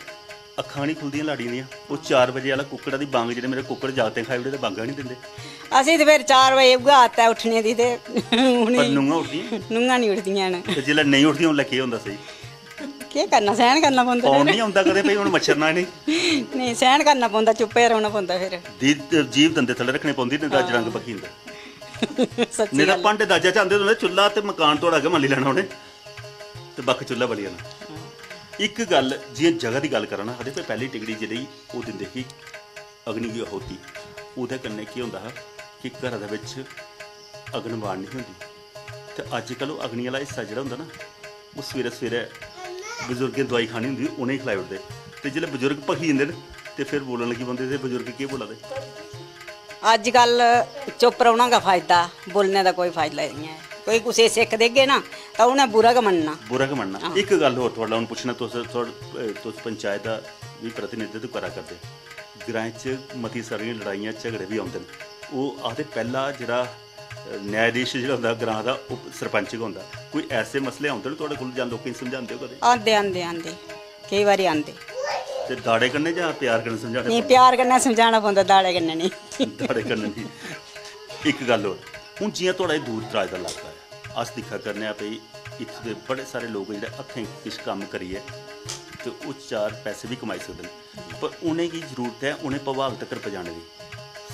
ਅੱਖਾਂ ਨਹੀਂ ਖੁੱਲਦੀਆਂ ਲਾੜੀਆਂ ਦੀਆਂ ਉਹ 4 ਵਜੇ ਵਾਲਾ ਕੁੱਕੜਾ ਦੀ ਬੰਗ ਜਿਹੜੇ ਮੇਰੇ ਕੁੱਕੜ ਜਾਗਤੇ ਖਾਈ ਉਹਦੇ ਤੇ ਬਾਂਗਾ ਨਹੀਂ ਦਿੰਦੇ। ਅਸੀਂ ਤੇ ਫਿਰ 4 ਵਜੇ ਉਗਾਤ ਹੈ ਉੱਠਣੇ ਦੀ ਤੇ ਪਰ ਨੂੰਹਾਂ ਉੱਠਦੀਆਂ? ਨੂੰਹਾਂ ਨਹੀਂ ਉੱਠਦੀਆਂ ਨੇ। ਤੇ ਜਿਹੜਾ ਨਹੀਂ ਉੱਠਦੀਆਂ ਉਹ ਲੱਕੇ ਹੁੰਦਾ ਸਹੀ। ਕੀ ਕਰਨਾ? ਸਹਿਣ ਕਰਨਾ ਫੋਨ ਪੈਂਦਾ ਨਹੀਂ ਆਉਂਦਾ ਕਦੇ ਭਈ ਹੁਣ ਮੱਛਰ ਨਾ? ਨਹੀਂ ਨਹੀਂ ਸਹਿਣ ਕਰਨਾ ਪੈਂਦਾ ਚੁੱਪੇ ਰਹਿਣਾ ਪੈਂਦਾ ਫਿਰ। ਦੀ ਜੀਵ ਦੰਦੇ ਥੱਲੇ ਰੱਖਣੇ ਪਾਉਂਦੀ ਤਾਂ ਅੱਜ ਰੰਗ ਪੱਕੀ ਹੁੰਦਾ। ਸੱਚੀ ਤਾਂ ਗੱਲ। ਭਾਂਡੇ ਦਾਜਾ ਚਾਹੁੰਦੇ ਹੁੰਦੇ ਚੁੱਲਾ ਤੇ ਮਕਾਨ ਤੋੜਾ ਕੇ ਮੰਨ ਲੈਣਾ ਉਹਨੇ। ਤੇ ਬੱਕ ਚੁੱਲਾ ਬਲੀ ਜਾਣਾ। ਇੱਕ ਗੱਲ ਜੇ ਜਗ੍ਹਾ ਦੀ ਗੱਲ ਕਰਾਂ ਨਾ ਹਦੇ ਤੇ ਪਹਿਲੀ ਟਿਕੜੀ ਜਿਹੜੀ ਉਹ ਦਿੰਦੇ ਸੀ ਅਗਨੀ ਦੀ ਆਹੋਤੀ ਉਹਦੇ ਕੰਨੇ ਕੀ ਹੁੰਦਾ ਹੈ ਕਿ ਘਰ ਦੇ ਵਿੱਚ ਅਗਨ ਬਾਣ ਨਹੀਂ ਹੁੰਦੀ। ਤੇ ਅੱਜ ਕੱਲ ਉਹ ਅਗਨੀ ਵਾਲਾ ਹਿੱਸਾ ਜਿਹੜਾ ਹੁੰਦਾ ਨਾ ਉਹ ਸਵੇਰੇ ਸਵੇਰੇ ਬਜ਼ੁਰਗ ਦੀ ਦਵਾਈ ਖਾਣੀ ਹੁੰਦੀ ਉਹਨੇ ਹੀ ਖਿਲਾਈ ਉੱਠਦੇ ਤੇ ਜਿਹੜੇ ਬਜ਼ੁਰਗ ਭਖੀ ਜਾਂਦੇ ਨੇ ਤੇ ਫਿਰ ਬੋਲਣ ਲੱਗੀ ਬੰਦੇ ਤੇ ਬਜ਼ੁਰਗ ਕੀ ਬੋਲਾਦੇ? ਅੱਜ ਕੱਲ ਚੁੱਪ ਰਹਿਣਾ ਦਾ ਫਾਇਦਾ ਬੋਲਣੇ ਦਾ ਕੋਈ ਫਾਇਦਾ ਨਹੀਂ ਹੈ। ਕੋਈ ਕੁਛ ਸਿੱਖ ਦੇਗੇ ਨਾ ਤਾਂ ਉਹਨੇ ਬੁਰਾ ਕ ਮੰਨਣਾ। ਬੁਰਾ ਕਿ ਮੰਨਣਾ। ਇੱਕ ਗੱਲ ਹੋਰ ਤੁਹਾਡਾ ਹੁਣ ਪੁੱਛਣਾ ਤੁਸੀਂ ਤੁਸੀਂ ਪੰਚਾਇਤ ਦਾ ਵੀ ਪ੍ਰਤੀਨਿਧਿਤਵ ਕਰਾ ਕਰਦੇ। ਗ੍ਰਾਂ 'ਚ ਮਤੀ ਸਾਰੀਆਂ ਲੜਾਈਆਂ ਝਗੜੇ ਵੀ ਆਉਂਦੇ ਨੇ। ਉਹ ਆਖਦੇ ਪਹਿਲਾ ਜਿਹੜਾ ਅਹ, ਨਿਆਇਧੀਸ਼ ਜਿਹੜਾ ਹੁੰਦਾ ਗ੍ਰਾਂ ਦਾ ਉਹ ਸਰਪੰਚ ਹੁੰਦਾ ਕੋਈ ਐਸੇ ਮਸਲੇ ਆਉਂਦੇ ਨੇ ਤੁਹਾਡੇ ਕੋਲ ਜਾਂ ਲੋਕਾਂ ਨੂੰ ਸਮਝਾਉਂਦੇ ਹੋ ਕਦੇ ਆਂਦੇ ਆਂਦੇ ਆਂਦੇ ਕਈ ਵਾਰੀ ਆਂਦੇ ਤੇ ਦਾੜੇ ਕਰਨੇ ਜਾਂ ਪਿਆਰ ਕਰਨੇ ਸਮਝਾਣੇ ਨਹੀਂ ਪਿਆਰ ਕਰਨਾ ਸਮਝਾਉਣਾ ਪੈਂਦਾ ਦਾੜੇ ਕਰਨੇ ਨਹੀਂ ਦਾੜੇ ਕਰਨੇ ਨਹੀਂ ਇੱਕ ਗੱਲ ਹੋਰ ਹੁਣ ਜਿਵੇਂ ਤੁਹਾਡਾ ਇਹ ਦੂਰ ਦਰਾਜ ਦਾ ਇਲਾਕਾ ਹੈ ਅਸ ਦਿਖਾ ਕਰਨੇ ਆ ਭਈ ਇੱਥੇ ਦੇ ਬੜੇ ਸਾਰੇ ਲੋਕ ਜਿਹੜੇ ਹੱਥੀਂ ਕਿਸ ਕੰਮ ਕਰੀਏ ਤੇ ਉਹ ਚਾਰ ਪੈਸੇ ਵੀ ਕਮਾਈ ਸਕਦੇ ਨੇ ਪਰ ਉਹਨੇ ਕੀ ਜ਼ਰੂਰਤ ਹੈ ਉਹਨੇ ਪ੍ਰਭਾਵ ਤੱਕ ਪਹੁੰਚਾਉਣ ਦੀ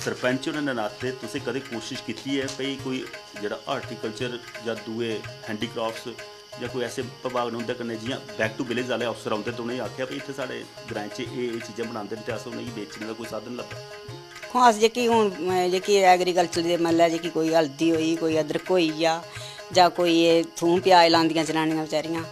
ਸਰਪੰਚ ਉਹਨਾਂ ਦੇ ਨਾਤੇ ਤੁਸੀਂ ਕਦੇ ਕੋਸ਼ਿਸ਼ ਕੀਤੀ ਹੈ ਭਈ ਕੋਈ ਜਿਹੜਾ ਹਾਰਟੀਕਲਚਰ ਜਾਂ ਦੂਏ ਹੈਂਡੀਕ੍ਰਾਫਟਸ ਜਾਂ ਕੋਈ ਐਸੇ ਵਿਭਾਗ ਨੂੰ ਉਹਦੇ ਕਰਨੇ ਜਿਵੇਂ ਬੈਕ ਟੂ ਵਿਲੇਜ ਵਾਲੇ ਅਫਸਰ ਆਉਂਦੇ ਤਾਂ ਉਹਨੇ ਆਖਿਆ ਵੀ ਇੱਥੇ ਸਾਡੇ ਗ੍ਰਾਂ 'ਚ ਇਹ ਇਹ ਚੀਜ਼ਾਂ ਬਣਾਉਂਦੇ ਨੇ ਤੇ ਅਸ ਉਹਨਾਂ ਹੀ ਵੇਚਣ ਦਾ ਕੋਈ ਸਾਧਨ ਲੱਭਾ ਖਾਸ जेकी ਹੁਣ ਅਹ, जेकी ਐਗਰੀਕਲਚਰ ਦੇ ਮੱਲਾ जेकी ਕੋਈ ਹਲਦੀ ਹੋਈ ਕੋਈ ਅਦਰਕ ਹੋਈ ਆ ਜਾਂ ਕੋਈ ਇਹ ਥੂਮ ਪਿਆਜ਼ ਲਾਉਂਦੀਆਂ ਜਨਾਨੀਆਂ ਵਿਚਾਰੀਆਂ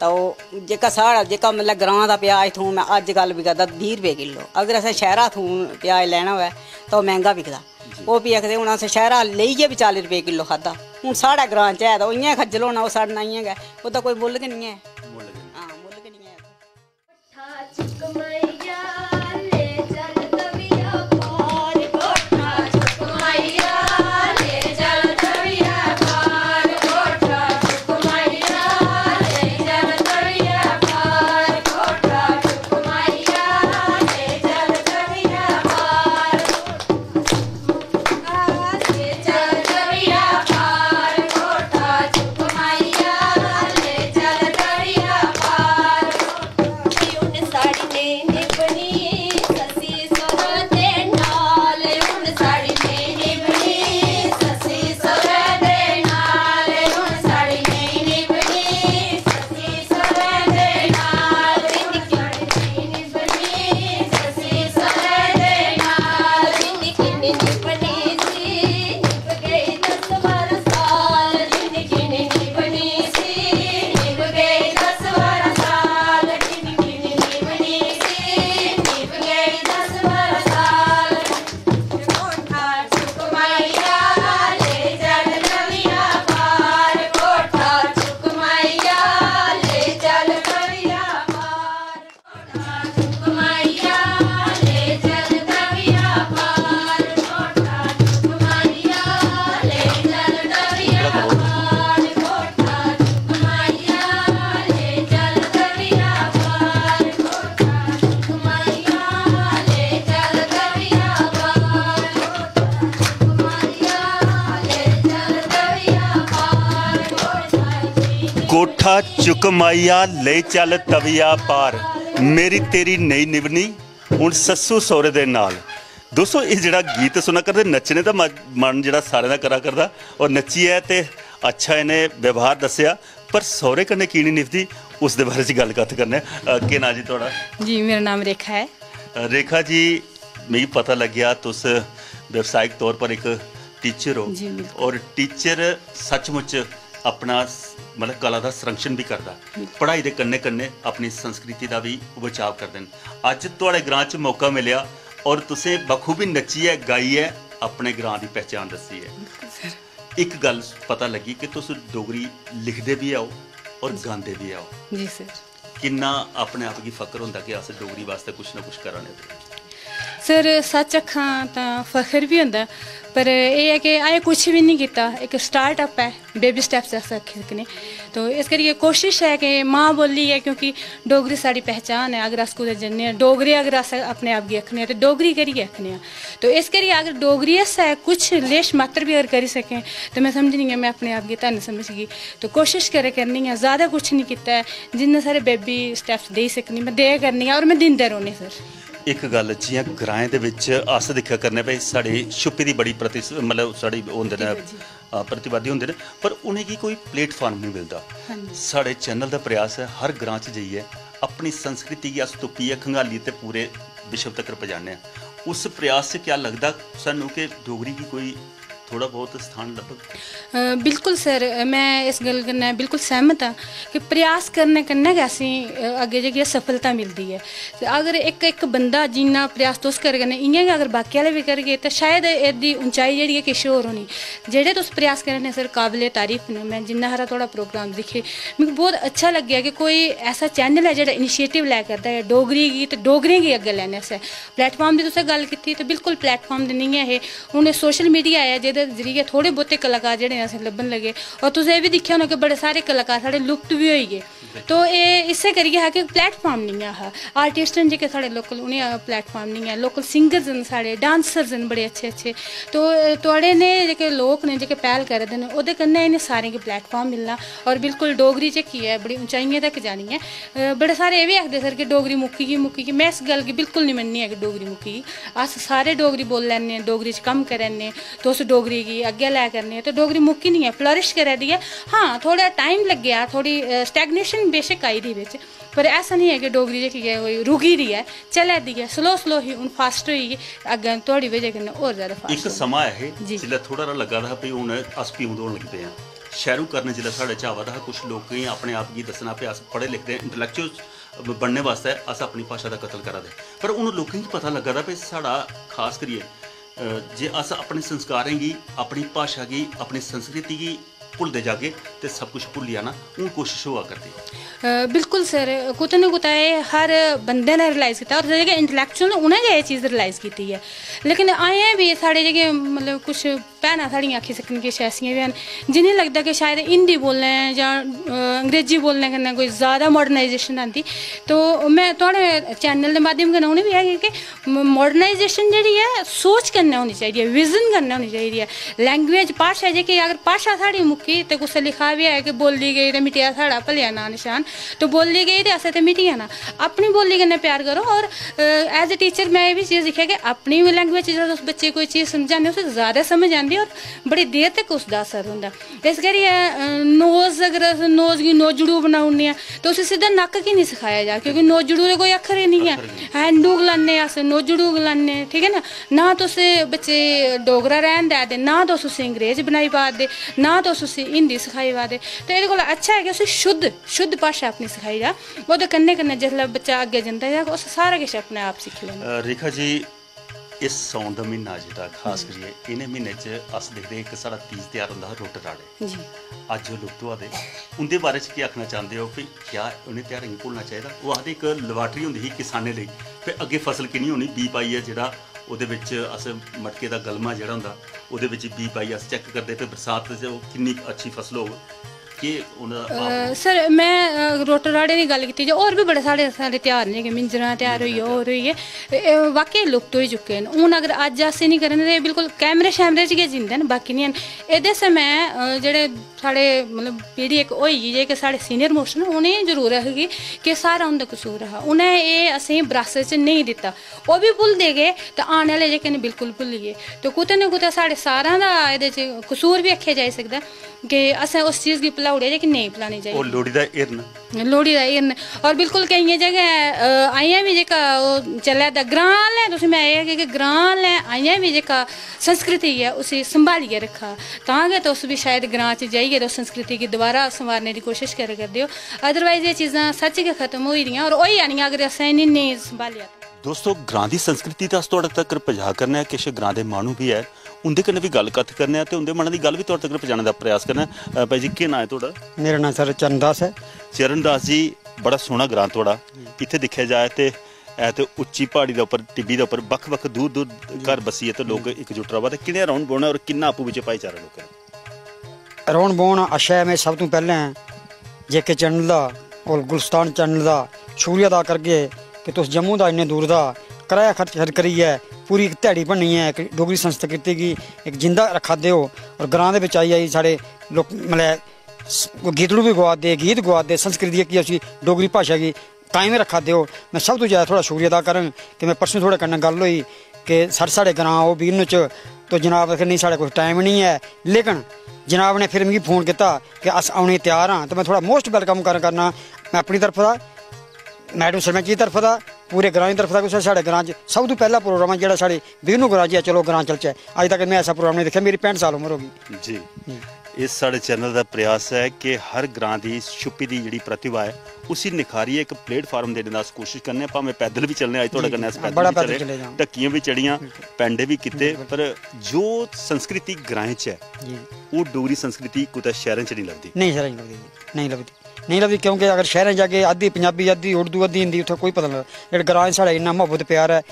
ਤਾਂ ਉਹ ਜੇਕਾ ਸਾੜਾ ਜੇਕਾ ਮਤਲਬ ਗਰਾਂ ਦਾ ਪਿਆਜ਼ ਥੂਮ ਅੱਜ ਕੱਲ ਵਿਕਦਾ 20 ਰੁਪਏ ਕਿਲੋ। ਅਗਰ ਅਸੀਂ ਸ਼ਹਿਰਾ ਥੂਮ ਪਿਆਜ਼ ਲੈਣਾ ਹੋਵੇ ਤਾਂ ਉਹ ਮਹਿੰਗਾ ਵਿਕਦਾ। ਉਹ ਵੀ ਆਖਦੇ ਹੁਣ ਅਸੀਂ ਸ਼ਹਿਰਾ ਲਈਏ ਵੀ 40 ਰੁਪਏ ਕਿਲੋ ਖਾਦਾ ਹੁਣ ਸਾਡਾ ਗਰਾਂ ਚ ਹੈ ਤਾਂ ਉਹ ਇਆਂ ਖੱਜਲ ਹੋਣਾ ਉਹ ਸਾਡਾ ਨਹੀਂ ਹੈਗਾ ਉਹਦਾ ਕੋਈ ਮੁੱਲ ਕਿ ਨਹੀਂ ਹਾਂ। ਚੁੱਕ ਮਾਈਆ ਲੈ ਚੱਲ ਤਵੀਆ ਪਾਰ। ਮੇਰੀ ਤੇਰੀ ਨਹੀਂ ਨਿਭਣੀ ਹੁਣ ਸੱਸੂ ਸੋਰੇ ਦੇ ਨਾਲ। ਦੋਸਤੋ ਇਹ ਜਿਹੜਾ ਗੀਤ ਸੁਣਾ ਕਰਦੇ ਨੱਚਣੇ ਦਾ ਮ- ਮਨ ਜਿਹੜਾ ਸਾਰਿਆਂ ਦਾ ਕਰਾ ਕਰਦਾ। ਔਰ ਨੱਚੀ ਹੈ ਤੇ ਅੱਛਾ ਇਹਨੇ ਵਿਵਹਾਰ ਦੱਸਿਆ ਪਰ ਸੋਰੇ ਕਰਨੇ ਕੀ ਨਹੀਂ ਨਿਭਦੀ ਉਸ ਦੇ ਬਾਰੇ ਚ ਗੱਲ ਕਰਤ ਕਰਨੇ ਕੀ ਨਾਂ ਜੀ ਤੁਹਾਡਾ? ਜੀ ਮੇਰਾ ਨਾਮ ਰੇਖਾ ਹੈ। ਅ, ਰੇਖਾ ਜੀ ਮੈਨੂੰ ਪਤਾ ਲੱਗਿਆ ਤੁਸ ਵਿਵਸਾਇਕ ਤੌਰ ਪਰ ਇੱਕ ਟੀਚਰ ਹੋ। ਜੀ, ਬਿਲਕੁਲ। ਔਰ ਟੀਚਰ ਸੱਚਮੁੱਚ ਆਪਣਾ ਮਤਲਬ ਕਲਾ ਦਾ ਸੰਰਕਸ਼ਣ ਵੀ ਕਰਦਾ। ਪੜ੍ਹਾਈ ਦੇ ਕੰਨੇ ਕੰਨੇ ਆਪਣੀ ਸੰਸਕ੍ਰਿਤੀ ਦਾ ਵੀ ਬਚਾਅ ਕਰਦੇ ਨੇ ਅੱਜ ਤੁਹਾਡੇ ਗ੍ਰਾਂ 'ਚ ਮੌਕਾ ਮਿਲਿਆ ਔਰ ਤੁਸੀਂ ਬਖੂਬੀ ਨੱਚੀ ਹੈ ਗਾਈ ਹੈ ਆਪਣੇ ਗ੍ਰਾਂ ਦੀ ਪਹਿਚਾਣ ਦੱਸੀ ਹੈ। ਇੱਕ ਗੱਲ ਪਤਾ ਲੱਗੀ ਕਿ ਤੁਸੀਂ ਡੋਗਰੀ ਲਿਖਦੇ ਵੀ ਆਓ ਔਰ ਗਾਉਂਦੇ ਵੀ ਆਓ। ਜੀ ਸਰ। ਕਿੰਨਾ ਆਪਣੇ ਆਪ ਕੀ ਫਕਰ ਹੁੰਦਾ ਕਿ ਅਸੀਂ ਡੋਗਰੀ ਵਾਸਤੇ ਕੁਝ ਨਾ ਕੁਝ ਕਰਾਂਗੇ। ਸਰ ਸੱਚ ਅੱਖਾਂ ਤਾਂ ਫਖਰ ਵੀ ਹੁੰਦਾ ਪਰ ਇਹ ਹੈ ਕਿ ਆਏ ਕੁਝ ਵੀ ਨਹੀਂ ਕੀਤਾ ਇੱਕ ਸਟਾਰਟਅਪ ਹੈ ਬੇਬੀ ਸਟੈਪਸ ऐसा सकने तो इस करिए कोशिश है कि माँ बोली है क्योंकि डोगरी साड़ी पहचान है अगर अस कुदै जन्ने आं डोगरी अगर अस अपने आप गी आखने आं ते डोगरी करियै आखने आं तो इस करियै अगर डोगरी असें कुछ लेश मात्र भी अगर करी सकें तो मैं समझनी आं मैं अपने आप गी धन समझगी तो कोशिश करे करनी आं ज़्यादा कुछ नहीं कीता है जिन्ने सारे बेबी स्टैप्स देई सकनी मैं दे करनी आं और मैं दिंदे रौह्नी सर ਇੱਕ ਗੱਲ ਜਿयां ਗ੍ਰਾਂਏ ਦੇ ਵਿੱਚ ਅਸ ਦੇਖਿਆ ਕਰਨੇ ਪਏ ਸਾਡੀ ਛੁਪੀ ਦੀ ਬੜੀ ਪ੍ਰਤੀ ਮਤਲਬ ਸਾਡੀ ਉਹ ਹੁੰਦੇ ਨੇ ਅ, ਪ੍ਰਤੀਵਾਦੀ ਹੁੰਦੇ ਨੇ ਪਰ ਉਹਨੇ ਕੀ ਕੋਈ ਪਲੇਟਫਾਰਮ ਨਹੀਂ ਮਿਲਦਾ। ਸਾਡੇ ਚੈਨਲ ਦਾ ਪ੍ਰਯਾਸ ਹੈ ਹਰ ਗ੍ਰਾਂ 'ਚ ਜਾਈਏ ਆਪਣੀ ਸੰਸਕ੍ਰਿਤੀ ਦੀ ਅਸਤੂਪੀ ਹੈ ਖੰਗਾਲੀ ਤੇ ਪੂਰੇ ਵਿਸ਼ਵ ਤੱਕ ਪਹੁੰਚਾਉਂਦੇ ਆ। ਉਸ ਪ੍ਰਯਾਸ 'ਚ ਕੀ ਲੱਗਦਾ ਸਾਨੂੰ ਕਿ ਡੋਗਰੀ ਦੀ ਕੋਈ ਥੋੜਾ ਬਹੁਤ ਸਥਾਨ ਲੱਭ अ, बिल्कुल सर मैं इस गल कन्नै बिल्कुल सहमत हाँ कि प्रयास करने कन्नै गै असें अग्गें जेह्की सफलता मिलदी ऐ ते अगर इक इक बंदा जिन्ना प्रयास तुस करगे इ'यां गै अगर बाकी आह्ले बी करगे ते शायद एह्दी उंचाई जेह्ड़ी ऐ किश होर होनी जेह्ड़े तुस प्रयास करा ने सर काबिले तारीफ न मैं जिन्ना हारा थोड़ा प्रोग्राम दिक्खे मिगी बहुत अच्छा लग्गेआ कि कोई ऐसा चैनल है जेह्ड़ा इनिशिएटिव लै करदा ऐ डोगरी गी ते डोगरें गी अग्गें लैने आस्तै प्लेटफार्म दी तुसें गल्ल कीती ते बिल्कुल प्लेटफार्म ते नहीं है हे हून सोशल मीडिया आया जेह्दे ਦੇ ਜ਼ਰੀਏ ਥੋੜੇ ਬਹੁਤੇ ਕਲਾਕਾਰ ਜਿਹੜੇ ਅਸੀਂ ਲੱਭਣ ਲੱਗੇ। ਔਰ ਤੁਸੀਂ ਇਹ ਵੀ ਦੇਖਿਆ ਹੋਣਾ ਕਿ ਬੜੇ ਸਾਰੇ ਕਲਾਕਾਰ ਸਾਡੇ ਲੁਪਤ ਵੀ ਹੋਈ ਗਏ। ਤੋ ਇਹ ਇਸੇ ਕਰੀਏ ਹੈ ਕਿ ਪਲੇਟਫਾਰਮ ਨਹੀਂ ਆ ਆਰਟਿਸਟਨ ਜਿਹੜੇ ਸਾਡੇ ਲੋਕਲ ਉਹਨੇ ਪਲੇਟਫਾਰਮ ਨਹੀਂ ਹੈ ਲੋਕਲ ਸਿੰਗਰਸ ਨੇ ਸਾਡੇ ਡਾਂਸਰਸ ਨੇ ਬੜੇ ਅੱਛੇ ਅੱਛੇ। ਤੋ ਤੁਹਾਡੇ ਨੇ ਜਿਹੜੇ ਲੋਕ ਨੇ ਜਿਹੜੇ ਪਹਿਲ ਕਰਦੇ ਨੇ, ਉਹਦੇ ਕੰਨੇ ਇਹਨੇ ਸਾਰੇ ਕੇ ਪਲੇਟਫਾਰਮ ਮਿਲਣਾ। ਔਰ ਬਿਲਕੁਲ ਡੋਗਰੀ ਚ ਕੀ ਹੈ, ਬੜੀ ਉਚਾਈਆਂ ਤੱਕ ਜਾਣੀ ਹੈ। ਬੜੇ ਸਾਰੇ ਇਹ ਵੀ ਆਖਦੇ ਸਰ ਕਿ ਡੋਗਰੀ ਮੁੱਕੀ ਕੀ ਮੁੱਕੀ ਕੀ ਮੈਂ ਇਸ ਗੱਲ ਦੀ ਬਿਲਕੁਲ ਨਹੀਂ ਮੰਨੀ ਹੈ ਕਿ ਡੋਗਰੀ ਮੁੱਕੀ ਅਸ ਸਾਰੇ ਡੋਗਰੀ ਬੋਲ ਲੈਣੇ ਡੋਗਰੀ ਚ ਕੰਮ ਕਰਨੇ ਤੋ ਉਸ ਡੋਗਰੀ डोगरी गी अग्गै लै करने तो डोगरी मुक्की निं ऐ फ्लरिश करा दी ऐ हां थोह्ड़ा टाइम लग्गेआ थोह्ड़ी स्टैगनेशन बेशक आई दी बिच पर ऐसा निं ऐ कि डोगरी जेह्की ऐ कोई रुकी दी ऐ चलै दी ऐ स्लो स्लो ही हून फास्ट होई गेई अग्गें थुआढ़ी वजह कन्नै होर ज्यादा फास्ट इक समां ऐ जिल्लै थोह्ड़ा हारा लग्गा दा हा भाई हून अस भी दौड़ लगी पे आं शैहरू करने जिल्लै साढ़े च आवा दा हा कुछ लोकें अपने आप गी दस्सना पे अस पढ़े लिखे दे इंटलैक्चुअल बनने वास्तै अस अपनी भाशा दा कत्ल करा दे पर हून लोकें गी पता लग्गा दा भाई साढ़ा खास करियै जे अस अपने संस्कारें गी अपनी भाशा गी अपनी संस्कृति गी भुलदे जागे ते सब कुछ भुल्ली जाना हूँ कोशिश होआ करदी बिल्कुल सर कुतै ना कुतै हर बंदे ने रियलाइज कीता और जेह्के इंटलैक्चुअल उ'नें गै एह् चीज़ रियलाइज कीती ऐ लेकिन अजें बी साढ़े जेह्के मतलब कुछ भैनां साढ़ियाँ आखी सकन किश ऐसियाँ बी हैन, जिनें लगदा कि शायद हिंदी बोलने जां अंग्रेज़ी बोलने कन्नै कोई ज़्यादा मॉडर्नाइजेशन आंदी। तो मैं थुआढ़े चैनल दे माध्यम कन्नै बी है कि मॉडर्नाइजेशन जेह्ड़ी ऐ, सोच कन्नै होनी चाहिदी ऐ विजन कन्नै होनी चाहिदी ऐ। लैंग्वेज भाशा जेह्की अगर भाशा साढ़ी मुक्की, ते कुसै लिखा बी है कि बोली गई ते मिटेआ साढ़ा भलेआ नां निशान तो बोली गई ते असें ते मिटी जाना अपनी बोली कन्नै प्यार करो और एज ए टीचर मैं एह् बी चीज़ दिक्खेआ कि अपनी लैंग्वेज च बच्चे कोई चीज़ समझाने उसी ज़्यादा समझ आंदी। ਬੜੀ ਦੇਰ ਤੱਕ tak usda asar hunda. ਇਸ ਕਰੀ ਨੋਜ਼ ਅਗਰ ਨੋਜ਼ ਦੀ ਨੋਜੜੂ ਬਣਾਉਣੀ ਆ ਤਾਂ ਉਸੇ ਸਿੱਧਾ ਨੱਕ ਕੀ ਨਹੀਂ ਸਿਖਾਇਆ ਜਾ ਕਿਉਂਕਿ ਨੋਜੜੂ ਦੇ ਕੋਈ ਅੱਖਰ ਹੀ ਨਹੀਂ ਹੈ ਹਾਂ ਡੂਗ ਲੰਨੇ ਆਸ ਨੋਜੜੂ ਗਲੰਨੇ ਠੀਕ ਹੈ ਨਾ? ਨਾ ਤੁਸੀਂ ਬੱਚੇ ਡੋਗਰਾ ਰਹਿਣ ਦਾ ਦੇ ਨਾ ਤੁਸੀਂ ਅੰਗਰੇਜ਼ ਬਣਾਈ ਬਾਤ ਦੇ ਨਾ ਤਾਂ ਤੁਸੀਂ ਹਿੰਦੀ ਸਿਖਾਈ ਬਾਤ ਦੇ ਤੇ ਇਹਦੇ ਕੋਲ ਅੱਛਾ ਹੈ ਕਿ ਉਸੇ ਸ਼ੁੱਧ ਸ਼ੁੱਧ ਭਾਸ਼ਾ ਆਪਣੀ ਸਿਖਾਈ ਜਾ। ਉਹਦੇ ਕੰਨੇ ਕੰਨੇ ਜਿਹੜਾ ਬੱਚਾ ਅੱਗੇ ਜਾਂਦਾ ਜਾ ਉਸ ਸਾਰਾ ਕੁਝ ਆਪਣੇ ਆਪ ਸਿੱਖ ਲੈਂਦਾ। ਰੇਖਾ ਜੀ ਇਸ ਸੌਣ ਦਾ ਮਹੀਨਾ ਜਿਹੜਾ ਖਾਸ ਕਰੀਏ ਇਹਨੇ ਮਹੀਨੇ 'ਚ ਅਸ ਦੇਖਦੇ ਇੱਕ ਸਾਡਾ ਤੀਜ ਤਿਆਰ ਹੁੰਦਾ ਰੁੱਟ ਰਾੜੇ। ਜੀ। ਅੱਜ ਉਹ ਹੋਆ ਦੇ। ਉਹਦੇ ਬਾਰੇ 'ਚ ਕੀ ਆਖਣਾ ਚਾਹੁੰਦੇ ਹੋ ਕਿ ਕਿਆ ਉਹਨੇ ਤਿਆਰ ਨਹੀਂ ਭੁੱਲਣਾ ਚਾਹੀਦਾ? ਉਹ ਆਖਦੇ ਇੱਕ ਲਵਾਟਰੀ ਹੁੰਦੀ ਸੀ ਕਿਸਾਨੇ ਲਈ। ਫਿਰ ਅੱਗੇ ਫਸਲ ਕਿੰਨੀ ਹੋਣੀ? ਬੀ ਪਾਈ ਹੈ ਜਿਹੜਾ ਉਹਦੇ ਵਿੱਚ ਅਸ ਮਟਕੇ ਦਾ ਗਲਮਾ ਜਿਹੜਾ ਹੁੰਦਾ ਉਹਦੇ ਵਿੱਚ ਬੀ ਪਾਈ ਅਸ ਚੈੱਕ ਕਰਦੇ। ਫਿਰ ਬਰਸਾਤ 'ਚ ਉਹ ਕਿੰਨੀ ਅੱਛੀ ਫਸਲ ਹੋਊ? ਕੀ ਉਹਨਾਂ ਦਾ ਸਰ ਮੈਂ ਰੋਟੋ ਰਾੜੇ ਦੀ ਗੱਲ ਕੀਤੀ ਜੇ ਹੋਰ ਵੀ ਬੜੇ ਸਾਡੇ ਸਾਡੇ ਤਿਉਹਾਰ ਨੇ ਕਿ ਮਿੰਜਰਾਂ ਤਿਆਰ ਹੋਈ ਹੋਰ ਹੋਈ ਹੈ। ਵਾਕਈ ਲੁਪਤ ਹੋਈ ਚੁੱਕੇ ਨੇ। ਹੁਣ ਅਗਰ ਅੱਜ ਅਸੀਂ ਨਹੀਂ ਕਰਨ ਦੇ ਬਿਲਕੁਲ ਕੈਮਰੇ ਸ਼ੈਮਰੇ ਚ ਗਏ ਜਿੰਦੇ ਨੇ ਬਾਕੀ ਨਹੀਂ ਇਹਦੇ ਸਮੇਂ ਅਹ, ਜਿਹੜੇ ਸਾਡੇ ਮਤਲਬ ਪੀੜੀ ਇੱਕ ਹੋਈ ਜੇ ਕਿ ਸਾਡੇ ਸੀਨੀਅਰ ਮੋਸਟ ਨੇ ਉਹਨੇ ਜ਼ਰੂਰ ਹੈਗੀ ਕਿ ਸਾਰਾ ਉਹਦਾ ਕਸੂਰ ਹੈ ਉਹਨੇ ਇਹ ਅਸੀਂ ਵਿਰਾਸਤ ਚ ਨਹੀਂ ਦਿੱਤਾ। ਉਹ ਵੀ ਭੁੱਲ ਦੇ ਗਏ ਤੇ ਆਉਣ ਵਾਲੇ ਜੇ ਨੇ ਬਿਲਕੁਲ ਭੁੱਲ ਗਏ ਤੇ ਕੁਤੇ ਨਾ ਕੁਤੇ ਸਾਡੇ ਸਾਰਿਆਂ ਦਾ ਇਹਦੇ ਚ ਕਸੂਰ ਵੀ ਆਖਿਆ ਜਾ ਸਕਦਾ ਕਿ ਅਸੀਂ ਉਸ ਚੀਜ਼ ਦੀ फैलाउड़े लेकिन नहीं फैलानी चाहिए और लोहड़ी दा हिरन लोहड़ी दा हिरन और बिल्कुल कई जगह आइयां भी जेका चलै दा ग्रां आह्ले तुस मैं एह् कि ग्रां आह्ले आइयां बी जेका संस्कृति ऐ उसी संभालियै रक्खा तां गै तुस बी शायद ग्रां च जाइयै तुस संस्कृति गी दोबारा संवारने दी कोशिश करा करदे हो अदरवाइज एह् चीजां सच गै खत्म होई दियां और होई जानियां अगर असें इ'नें नेईं संभालेआ दोस्तों ग्रां दी संस्कृति दा अस तोड़े तक पजा करने किश ग्रां दे माह्नू बी ऐ ਉਹਦੇ ਕਨੇ ਵੀ ਗੱਲ ਕੱਥ ਕਰਨਾ ਹੈ ਤੇ ਉਹਦੇ ਮਨਾਂ ਦੀ ਗੱਲ ਵੀ ਤੁਹਾਡੇ ਤੱਕ ਪਹੁੰਚਾਉਣ ਦਾ ਪ੍ਰਯਾਸ ਕਰਨਾ ਭਾਈ ਜੀ ਕੀ ਨਾਂ ਹੈ ਤੁਹਾਡਾ? ਮੇਰਾ ਨਾਮ ਸਰ ਚਰਨਦਾਸ ਹੈ। ਚਰਨਦਾਸ ਜੀ ਬੜਾ ਸੋਹਣਾ ਗ੍ਰਾਂ ਤੁਹਾਡਾ। ਇੱਥੇ ਦੇਖਿਆ ਜਾਏ ਤੇ ਇਹ ਤੇ ਉੱਚੀ ਪਹਾੜੀ ਦੇ ਉੱਪਰ ਟਿੱਬੀ ਦੇ ਉੱਪਰ ਵੱਖ-ਵੱਖ ਦੂਰ-ਦੂਰ ਘਰ ਬਸੀ ਹੈ ਤੇ ਲੋਕ ਇਕਜੁੱਟ ਰਵਾ ਤੇ ਕਿੰਨੇ ਰੌਣ ਬੋਣਾ ਔਰ ਕਿੰਨਾ ਆਪੂ ਵਿੱਚ ਭਾਈਚਾਰਾ ਲੋਕਾਂ ਰੌਣ ਬੋਣ ਅਸ਼ੈ ਮੈਂ ਸਭ ਤੋਂ ਪਹਿਲਾਂ ਜੇ ਕਿ ਚੈਨਲ ਦਾ ਔਰ ਗੁਲਸਤਾਨ ਚੈਨਲ ਦਾ ਸ਼ੁਕਰੀਆ ਅਦਾ ਕਰਗੇ ਕਿ ਤੁਸੀਂ ਜੰਮੂ ਦਾ ਇੰਨੇ ਦੂਰ ਦਾ ਕਿਰਾਇਆ ਖਰਚ ਖਰਚ ਕਰੀ ਹੈ, ਪੂਰੀ ਇੱਕ ਦਿਹਾੜੀ ਬਣਨੀ ਹੈ, ਇੱਕ ਡੋਗਰੀ ਸੰਸਕ੍ਰਿਤੀ ਕੀ ਇੱਕ ਜਿੰਦਾ ਰੱਖਾ ਦਿਓ ਔਰ ਗ੍ਰਾਂ ਦੇ ਵਿੱਚ ਆਈ ਆਈ ਸਾਡੇ ਲੋਕ ਮਤਲਬ ਸ- ਗੀਤੜੂ ਵੀ ਗਵਾ ਦੇ ਗੀਤ ਗਵਾ ਦੇ ਸੰਸਕ੍ਰਿਤੀ ਕੀ ਅਸੀਂ ਡੋਗਰੀ ਭਾਸ਼ਾ ਕੀ ਕਾਇਮ ਰੱਖਾ ਦਿਓ। ਮੈਂ ਸਭ ਤੋਂ ਜ਼ਿਆਦਾ ਥੋੜਾ ਸ਼ੁਕਰੀਆ ਅਦਾ ਕਰਾਂ ਕਿ ਮੈਂ ਪਰਸੋਂ ਥੋੜਾ ਕਰਨਾ ਗੱਲ ਹੋਈ ਕਿ ਸਾਡੇ ਸਾਡੇ ਗ੍ਰਾਂ ਉਹ ਵੀਰ ਨੂੰ ਚ ਤੋ ਜਨਾਬ ਕਿ ਨਹੀਂ, ਸਾਡੇ ਕੋਲ ਟਾਈਮ ਨਹੀਂ ਹੈ। ਲੇਕਿਨ ਜਨਾਬ ਨੇ ਫਿਰ ਮੈਨੂੰ ਫੋਨ ਕੀਤਾ ਕਿ ਅਸ ਆਉਣੇ ਤਿਆਰ ਹਾਂ, ਤੇ ਮੈਂ ਥੋੜਾ ਮੋਸਟ ਵੈਲਕਮ ਕਰ, ਕਰਨਾ। ਮੈਂ ਆਪਣੀ ਤਰਫ ਦਾ, ਮੈਡਮ ਸਰਮਾ ਜੀ ਦੀ ਤਰਫ ਦਾ ਪੂਰੇ ਗ੍ਰਾਂ ਦੀ ਤਰਫ ਦਾ ਕੁਛ ਸਾਡੇ ਗ੍ਰਾਂ 'ਚ ਸਭ ਤੋਂ ਪਹਿਲਾ ਪ੍ਰੋਗਰਾਮ ਹੈ ਜਿਹੜਾ ਸਾਡੇ ਵੀਰ ਨੂੰ ਗ੍ਰਾਂ 'ਚ ਹੈ ਚਲੋ ਗ੍ਰਾਂ ਚਲਚੇ ਅੱਜ ਤੱਕ ਮੈਂ ਐਸਾ ਪ੍ਰੋਗਰਾਮ ਨਹੀਂ ਦੇਖਿਆ ਮੇਰੀ 65 ਸਾਲ ਉਮਰ ਹੋ ਗਈ। ਜੀ। ਇਸ ਸਾਡੇ ਚੈਨਲ ਦਾ ਪ੍ਰਯਾਸ ਹੈ ਕਿ ਹਰ ਗ੍ਰਾਂ ਦੀ ਛੁਪੀ ਦੀ ਜਿਹੜੀ ਪ੍ਰਤਿਭਾ ਹੈ ਉਸੇ ਨਿਖਾਰੀਏ ਇੱਕ ਪਲੇਟਫਾਰਮ ਦੇਣ ਦਾ ਅਸੀਂ ਕੋਸ਼ਿਸ਼ ਕਰਨੇ ਹਾਂ ਭਾਵੇਂ ਪੈਦਲ ਵੀ ਚੱਲਨੇ ਅੱਜ ਤੁਹਾਡੇ ਕੰਨੇ ਅਸੀਂ ਪੈਦਲ ਵੀ ਚੱਲੇ ਚਲੇ ਜਾਵਾਂ। ਟੱਕੀਆਂ ਵੀ ਚੜੀਆਂ ਪੈਂਡੇ ਵੀ ਕੀਤੇ ਪਰ ਜੋ ਸੰਸਕ੍ਰਿਤੀ ਗ੍ਰਾਂ 'ਚ ਹੈ ਜੀ। ਉਹ ਡੋਗਰੀ ਸੰਸਕ੍ਰਿਤੀ ਕੁਤੇ ਸ਼ਹਿਰਾਂ 'ਚ ਨਹੀਂ ਲੱਗਦੀ। ਨਹੀਂ ਸਰ ਨਹੀਂ ਲੱਗਦੀ ਨਹੀਂ ਲੱਗਦੀ। ਨਹੀਂ ਲੱਗਦੀ ਕਿਉਂਕਿ ਅਗਰ ਸ਼ਹਿਰਾਂ ਜਾ ਕੇ ਅੱਧੀ ਪੰਜਾਬੀ ਅੱਧੀ ਉਰਦੂ ਅੱਧੀ ਹਿੰਦੀ ਉੱਥੇ ਕੋਈ ਪਤਾ ਨਹੀਂ ਜਿਹੜੇ ਗ੍ਰਾਂ ਸਾਡਾ ਇੰਨਾ ਮੁਹੱਬਤ ਪਿਆਰ ਹੈ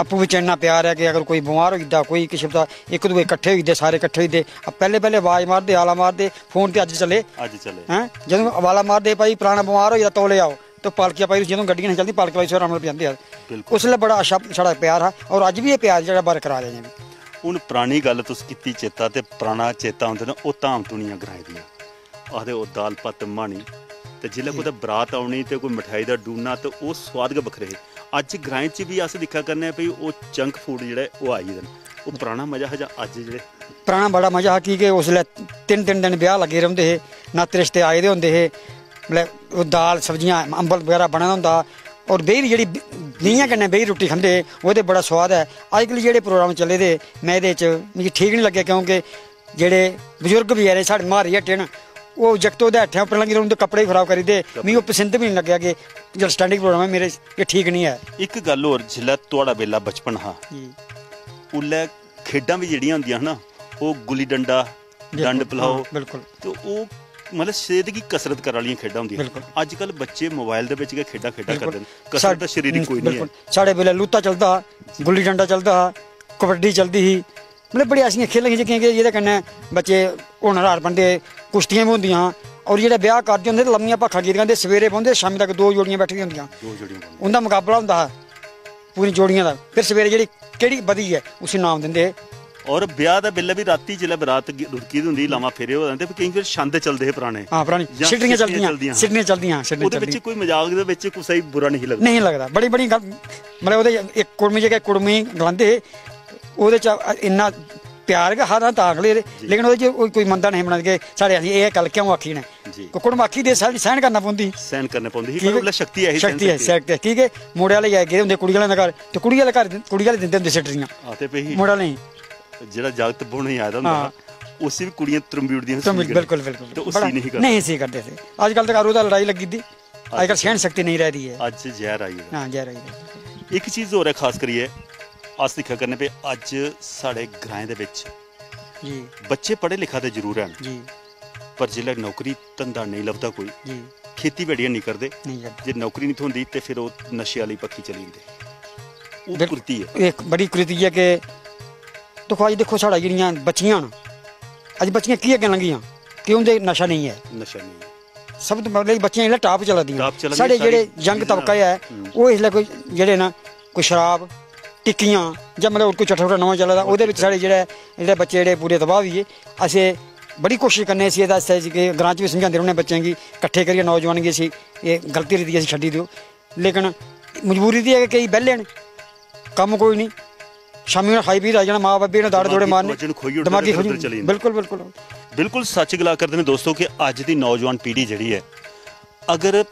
ਆਪੂ ਵਿੱਚ ਇੰਨਾ ਪਿਆਰ ਹੈ ਕਿ ਅਗਰ ਕੋਈ ਬਿਮਾਰ ਹੋ ਜਾਂਦਾ ਕੋਈ ਕਿਸੇ ਦਾ ਇੱਕ ਦੂਏ ਇਕੱਠੇ ਹੋਈਦੇ ਸਾਰੇ ਇਕੱਠੇ ਹੋਈਦੇ ਆ ਪਹਿਲੇ ਪਹਿਲੇ ਆਵਾਜ਼ ਮਾਰਦੇ ਆਲਾ ਮਾਰਦੇ ਫੋਨ ਤੇ ਅੱਜ ਚੱਲੇ। ਅੱਜ ਚੱਲੇ। ਹੈਂ? ਜਦੋਂ ਆਵਾਲਾ ਮਾਰਦੇ ਭਾਈ ਪੁਰਾਣਾ ਬਿਮਾਰ ਹੋ ਜਾਂਦਾ ਤੋਲੇ ਆਓ। ਤੇ ਪਾਲਕੀਆਂ ਪਾਈ ਜਦੋਂ ਗੱਡੀਆਂ ਨਹੀਂ ਚੱਲਦੀ ਪਾਲਕੀ ਪਾਈ ਸਵੇਰ ਆਰਾਮ ਨਾਲ ਜਾਂਦੇ ਆ। ਉਸ ਲਈ ਬੜਾ ਅੱਛਾ ਸਾਡਾ ਪਿਆਰ ਹੈ ਔਰ ਅੱਜ ਵੀ ਇਹ ਪਿਆਰ ਜਿਹੜਾ ਬਰਕਰਾਰ ਹੈ ਜੀ ਹੁਣ ਪੁਰਾਣੀ ਗੱਲ ਤੁਸੀਂ ਕੀਤੀ ਚੇਤਾ ਤੇ ਪੁਰਾਣਾ ਚੇਤਾ ਹੁੰਦੇ ਨੇ ਉਹ ਧਾਮ ਦੁਨੀਆ ਗ੍ਰਾਂ ਦੀਆਂ। ਆਖਦੇ ਉਹ ਦਾਲ ਪੱਤ ਮਾਣੀ ਤੇ ਜਿਲੇ ਕੋਈ ਬਰਾਤ ਆਉਣੀ ਤੇ ਕੋਈ ਮਠਾਈ ਦਾ ਡੂਨਾ ਤੇ ਉਹ ਸਵਾਦ ਗ ਵੱਖਰੇ ਹੈ। ਅੱਜ ਗ੍ਰਾਂ 'ਚ ਵੀ ਅਸੀਂ ਦੇਖਿਆ ਕਰਨੇ ਆ ਵੀ ਉਹ ਜੰਕ ਫੂਡ ਜਿਹੜਾ ਉਹ ਆਈ ਜਨ ਉਹ ਪੁਰਾਣਾ ਮਜ਼ਾ ਹਜਾ ਅੱਜ ਜਿਹੜੇ? ਪੁਰਾਣਾ ਬੜਾ ਮਜ਼ਾ ਕੀ ਕਿ ਉਸ ਲਈ ਤਿੰਨ ਤਿੰਨ ਦਿਨ ਵਿਆਹ ਲੱਗੇ ਰਹਿੰਦੇ ਹੈ ਨਾਤੇ ਰਿਸ਼ਤੇ ਆਏ ਦੇ ਹੁੰਦੇ ਹੈ ਮਤਲਬ ਉਹ ਦਾਲ ਸਬਜ਼ੀਆਂ ਅੰਬਲ ਵਗੈਰਾ ਬਣਦਾ ਹੁੰਦਾ ਔਰ ਬੇਰੀ ਜਿਹੜੀ ਨੀਆਂ ਕੰਨੇ ਬੇਰੀ ਰੋਟੀ ਖਾਂਦੇ ਉਹਦੇ ਬੜਾ ਸਵਾਦ ਹੈ। ਅੱਜ ਕੱਲ੍ਹ ਜਿਹੜੇ ਪ੍ਰੋਗਰਾਮ ਚੱਲੇ ਦੇ ਮੈਂ ਇਹਦੇ ਚ ਮੈਨੂੰ ਠੀਕ ਨਹੀਂ ਲੱਗਿਆ ਕਿਉਂਕਿ ਜਿਹੜੇ ਬਜ਼ੁਰਗ ਵੀ ਆਰੇ ਸਾਡੇ ਮਾਰੀ ਹਟੇ ਨਾ ਉਹ ਜਗਤੋ ਦੇ ਹੱਥਾਂ ਉੱਪਰ ਲੰਗੀ ਉਹਦੇ ਕੱਪੜੇ ਖਰਾਬ ਕਰੀਦੇ। ਮੈਨੂੰ ਉਹ ਪਸੰਦ ਵੀ ਨਹੀਂ ਲੱਗਿਆ ਕਿ ਜਿਹੜਾ ਸਟੈਂਡਿੰਗ ਪ੍ਰੋਗਰਾਮ ਹੈ ਮੇਰੇ ਇਹ ਠੀਕ ਨਹੀਂ ਹੈ। ਇੱਕ ਗੱਲ ਹੋਰ ਜਿਲਾ ਤੁਹਾਡਾ ਵੇਲਾ ਬਚਪਨ ਹਾਂ। ਉਲੇ ਖੇਡਾਂ ਵੀ ਜਿਹੜੀਆਂ ਹੁੰਦੀਆਂ ਹਨਾ ਉਹ ਗੁੱਲੀ ਡੰਡਾ ਡੰਡ ਪਲਾਓ। ਬਿਲਕੁਲ। ਤੇ ਉਹ ਮਤਲਬ ਸਰੀਰ ਦੀ ਕਸਰਤ ਕਰਨ ਵਾਲੀਆਂ ਖੇਡਾਂ ਹੁੰਦੀਆਂ। ਬਿਲਕੁਲ। ਅੱਜ ਕੱਲ ਬੱਚੇ ਮੋਬਾਈਲ ਦੇ ਵਿੱਚ ਕੇ ਖੇਡਾਂ ਖੇਡਾਂ। ਕਰਦੇ ਨੇ। ਕਸਰਤ ਤਾਂ ਸਰੀਰਕ ਕੋਈ ਨਹੀਂ ਹੈ। ਬਿਲਕੁਲ। ਸਾਡੇ ਵੇਲੇ ਲੂਤਾ ਚੱਲਦਾ ਗੁੱਲੀ ਡੰਡਾ ਚੱਲਦਾ ਕਬੱਡੀ ਚੱਲਦੀ ਸੀ। ਮਤਲਬ ਬੜੀ ਐਸੀਆਂ ਖੇਲਾਂ ਸੀ ਜਿਹੜੀਆਂ ਕਿ ਜਿਹਦੇ ਕੰਨੇ ਬੱਚੇ ਹੁਨਰਾਰ ਬੰਦੇ ਕੁਸ਼ਤੀਆਂ ਵੀ ਹੁੰਦੀਆਂ ਔਰ ਜਿਹੜੇ ਵਿਆਹ ਕਰਦੇ ਹੁੰਦੇ ਲੰਮੀਆਂ ਭਾਖਾਂ ਗੀਤ ਦੇ ਸਵੇਰੇ ਪਾਉਂਦੇ ਸ਼ਾਮ ਤੱਕ ਦੋ ਜੋੜੀਆਂ ਬੈਠੀਆਂ ਹੁੰਦੀਆਂ। ਦੋ ਜੋੜੀਆਂ ਪਾਉਂਦੇ। ਉਹਦਾ ਮੁਕਾਬਲਾ ਹੁੰਦਾ ਪੂਰੀ ਜੋੜੀਆਂ ਦਾ। ਫਿਰ ਸਵੇਰੇ ਜਿਹੜੀ ਕਿਹੜੀ ਵਧੀ ਹੈ ਉਸੇ ਨਾਮ ਦਿੰਦੇ ਔਰ ਵਿਆਹ ਦਾ ਬਿੱਲ ਵੀ ਰਾਤੀ ਜਿਲੇ ਬਰਾਤ ਰੁਕੀ ਦੀ ਹੁੰਦੀ ਲਾਵਾਂ ਫੇਰੇ ਹੋ ਜਾਂਦੇ ਫਿਰ ਕਈ ਫਿਰ ਛੰਦ ਚੱਲਦੇ ਹੈ ਪੁਰਾਣੇ। ਹਾਂ ਪੁਰਾਣੀ। ਜਾਂ ਸਿੱਟੀਆਂ ਸਿੱਟੀਆਂ ਚੱਲਦੀਆਂ ਸਿੱਟੀਆਂ ਚੱਲਦੀਆਂ ਸਿੱਟੀਆਂ ਉਹਦੇ ਵਿੱਚ ਕੋਈ ਮਜ਼ਾਕ ਦੇ ਵਿੱਚ ਕੋਈ ਸਹੀ ਬੁਰਾ ਨਹੀਂ ਲੱਗਦਾ। ਨਹੀਂ ਲੱਗਦਾ। ਬੜੀ ਬੜੀ ਮਤਲਬ ਉਹਦੇ ਇੱਕ ਕੁੜਮੀ ਜਗ੍ਹਾ ਕੁੜਮੀ ਗਲਾਂਦੇ ਉਹਦੇ ਚ ਇੰਨਾ ਪਿਆਰ ਹੈ ਹਰਾਂ ਤਾਂ ਦੇ ਲੇਕਿਨ ਉਹਦੇ ਚ ਕੋਈ- ਮੰਦਾ ਨਹੀਂ ਬਣਾ ਕੇ ਸਾਡੇ ਅਸੀਂ ਇਹ ਗੱਲ ਕਿਉਂ ਆਖੀ ਨੇ? ਜੀ। ਕੋ ਕੁੜਮ ਆਖੀ ਦੇ ਸਾਡੀ ਸਹਿਣ ਕਰਨਾ ਪੈਂਦੀ ਸਹਿਨ ਕਰਨੇ ਠੀਕ ਪਰ ਹੈ। ਉਹਲਾ ਸ਼ਕਤੀ ਹੈ ਸ਼ਕਤੀ ਹੈ ਸ਼ਕਤੀ ਹੈ। ਠੀਕ ਹੈ ਮੁੰਡੇ ਵਾਲੇ ਜਾਏ ਗਏ ਹੁੰਦੇ ਕੁੜੀ ਵਾਲਿਆਂ ਦਾ ਘਰ ਤੇ ਕੁੜੀ ਵਾਲੇ ਘਰ ਕੁੜੀ ਵਾਲੇ ਦਿੰਦੇ ਹੁੰਦੇ ਸਿੱਟਰੀਆਂ। ਆਤੇ ਪਈ ਵਾਲੇ। ਨਹੀਂ ਜਿਹੜਾ ਜਗਤ ਬੋਣ ਆਦਾ। ਹੁੰਦਾ ਉਸੇ ਵੀ ਕੁੜੀਆਂ ਤਰੰਬੀ ਉੜਦੀਆਂ ਤਾਂ ਸੀ ਬਿਲਕੁਲ ਬਿਲਕੁਲ। ਤੇ ਉਹ ਬੜਾ- ਸੀ ਨਹੀਂ ਕਰਦੇ। ਨਹੀਂ ਸੀ ਕਰਦੇ ਸੀ। ਅੱਜ ਕੱਲ ਤੱਕ ਉਹਦਾ ਲੜਾਈ ਲੱਗੀ ਦੀ। ਅੱਜ ਕੱਲ ਸਹਿਣ ਸ਼ਕਤੀ ਨਹੀਂ ਰਹਿ ਰਹੀ ਹੈ। ਅੱਜ ਜ਼ਹਿਰ ਆਈ ਹੈ। ਹਾਂ ਜੈ ਰਹੀ ਹੈ। ਇੱਕ ਚੀਜ਼ ਹੋਰ ਹੈ ਖਾਸ ਕਰੀਏ। ਅਸ ਦਿਖਾ ਕਰਨੇ ਪਏ ਅੱਜ ਸਾਡੇ ਗ੍ਰਾਂ ਦੇ ਵਿੱਚ ਜੀ। ਬੱਚੇ ਪੜ੍ਹੇ ਲਿਖਾ ਤੇ ਜ਼ਰੂਰ ਹਨ ਜੀ। ਪਰ ਜਿਹੜੇ ਨੌਕਰੀ ਧੰਦਾ ਨਹੀਂ ਲੱਭਦਾ ਕੋਈ ਜੀ। ਨਹੀਂ ਕਰਦੇ ਨਹੀਂ ਕਰਦੇ ਜੇ ਨੌਕਰੀ ਨਹੀਂ ਹੁੰਦੀ ਤੇ ਫਿਰ ਉਹ ਨਸ਼ੇ ਵਾਲੀ ਪੱਖੀ ਚਲੀ ਜਾਂਦੇ। ਉਹ ਕੁਰਤੀ ਹੈ। ਇੱਕ ਬੜੀ ਕੁਰੀਤੀ ਹੈ ਕਿ ਦੇਖੋ ਅੱਜ ਦੇਖੋ ਸਾਡਾ ਜਿਹੜੀਆਂ ਬੱਚੀਆਂ ਹਨ ਅੱਜ ਬੱਚੀਆਂ ਕੀ ਅੱਗੇ ਲੰਗੀਆਂ ਕਿ ਉਹਦੇ ਨਸ਼ਾ ਨਹੀਂ ਹੈ। ਨਸ਼ਾ ਨਹੀਂ ਸਭ ਤੋਂ ਪਹਿਲੇ ਬੱਚੀਆਂ ਜਿਹੜਾ ਟਾਪ ਚੱਲਦੀਆਂ ਸਾਡੇ ਜਿਹੜੇ ਚੀਜ਼ਾਂ ਤਬਕਾ ਹੈ। ਉਹ ਇਸ ਟਿੱਕੀਆਂ ਜਾਂ ਮਤਲਬ ਕੋਈ ਚਟਾ ਨਵਾਂ ਚੱਲਦਾ ਉਹਦੇ ਵਿੱਚ ਸਾਡੇ ਜਿਹੜਾ ਜਿਹੜੇ ਬੱਚੇ ਜਿਹੜੇ ਪੂਰੇ ਤਬਾਹ ਹੋਈਏ ਅਸੀਂ ਬੜੀ ਕੋਸ਼ਿਸ਼ ਕਰਨੇ ਸੀ ਇਹਦਾ ਸਹਿਜ ਕਿ ਗ੍ਰਾਂ ਚ ਵੀ ਸਮਝਾਉਂਦੇ ਰਹਿੰਦੇ ਬੱਚਿਆਂ ਕੀ ਇਕੱਠੇ ਕਰੀਏ ਨੌਜਵਾਨ ਕੀ ਅਸੀਂ ਇਹ ਗਲਤੀ ਰਹੀ ਅਸੀਂ ਛੱਡੀ ਦਿਓ ਲੇਕਿਨ ਮਜਬੂਰੀ ਦੀ ਹੈ ਕਿ ਕਈ ਬਹਿਲੇ ਨੇ ਕੰਮ ਕੋਈ ਨਹੀਂ ਸ਼ਾਮੀ ਨੂੰ ਖਾਈ ਪੀ ਰਹਿ ਜਾਣਾ ਮਾਂ ਬਾਪੇ ਨੇ ਦਾੜ ਦੋੜੇ ਮਾਰਨੇ ਦਿਮਾਗੀ ਜਾਂਦੀ। ਬਿਲਕੁਲ ਬਿਲਕੁਲ ਬਿਲਕੁਲ ਸੱਚ ਗਲਾ ਕਰਦੇ ਨੇ ਦੋਸਤੋ ਕਿ ਅੱਜ ਦੀ ਨੌਜਵਾਨ ਪੀੜ੍ਹੀ ਜਿਹੜੀ ਹੈ ਅਗਰ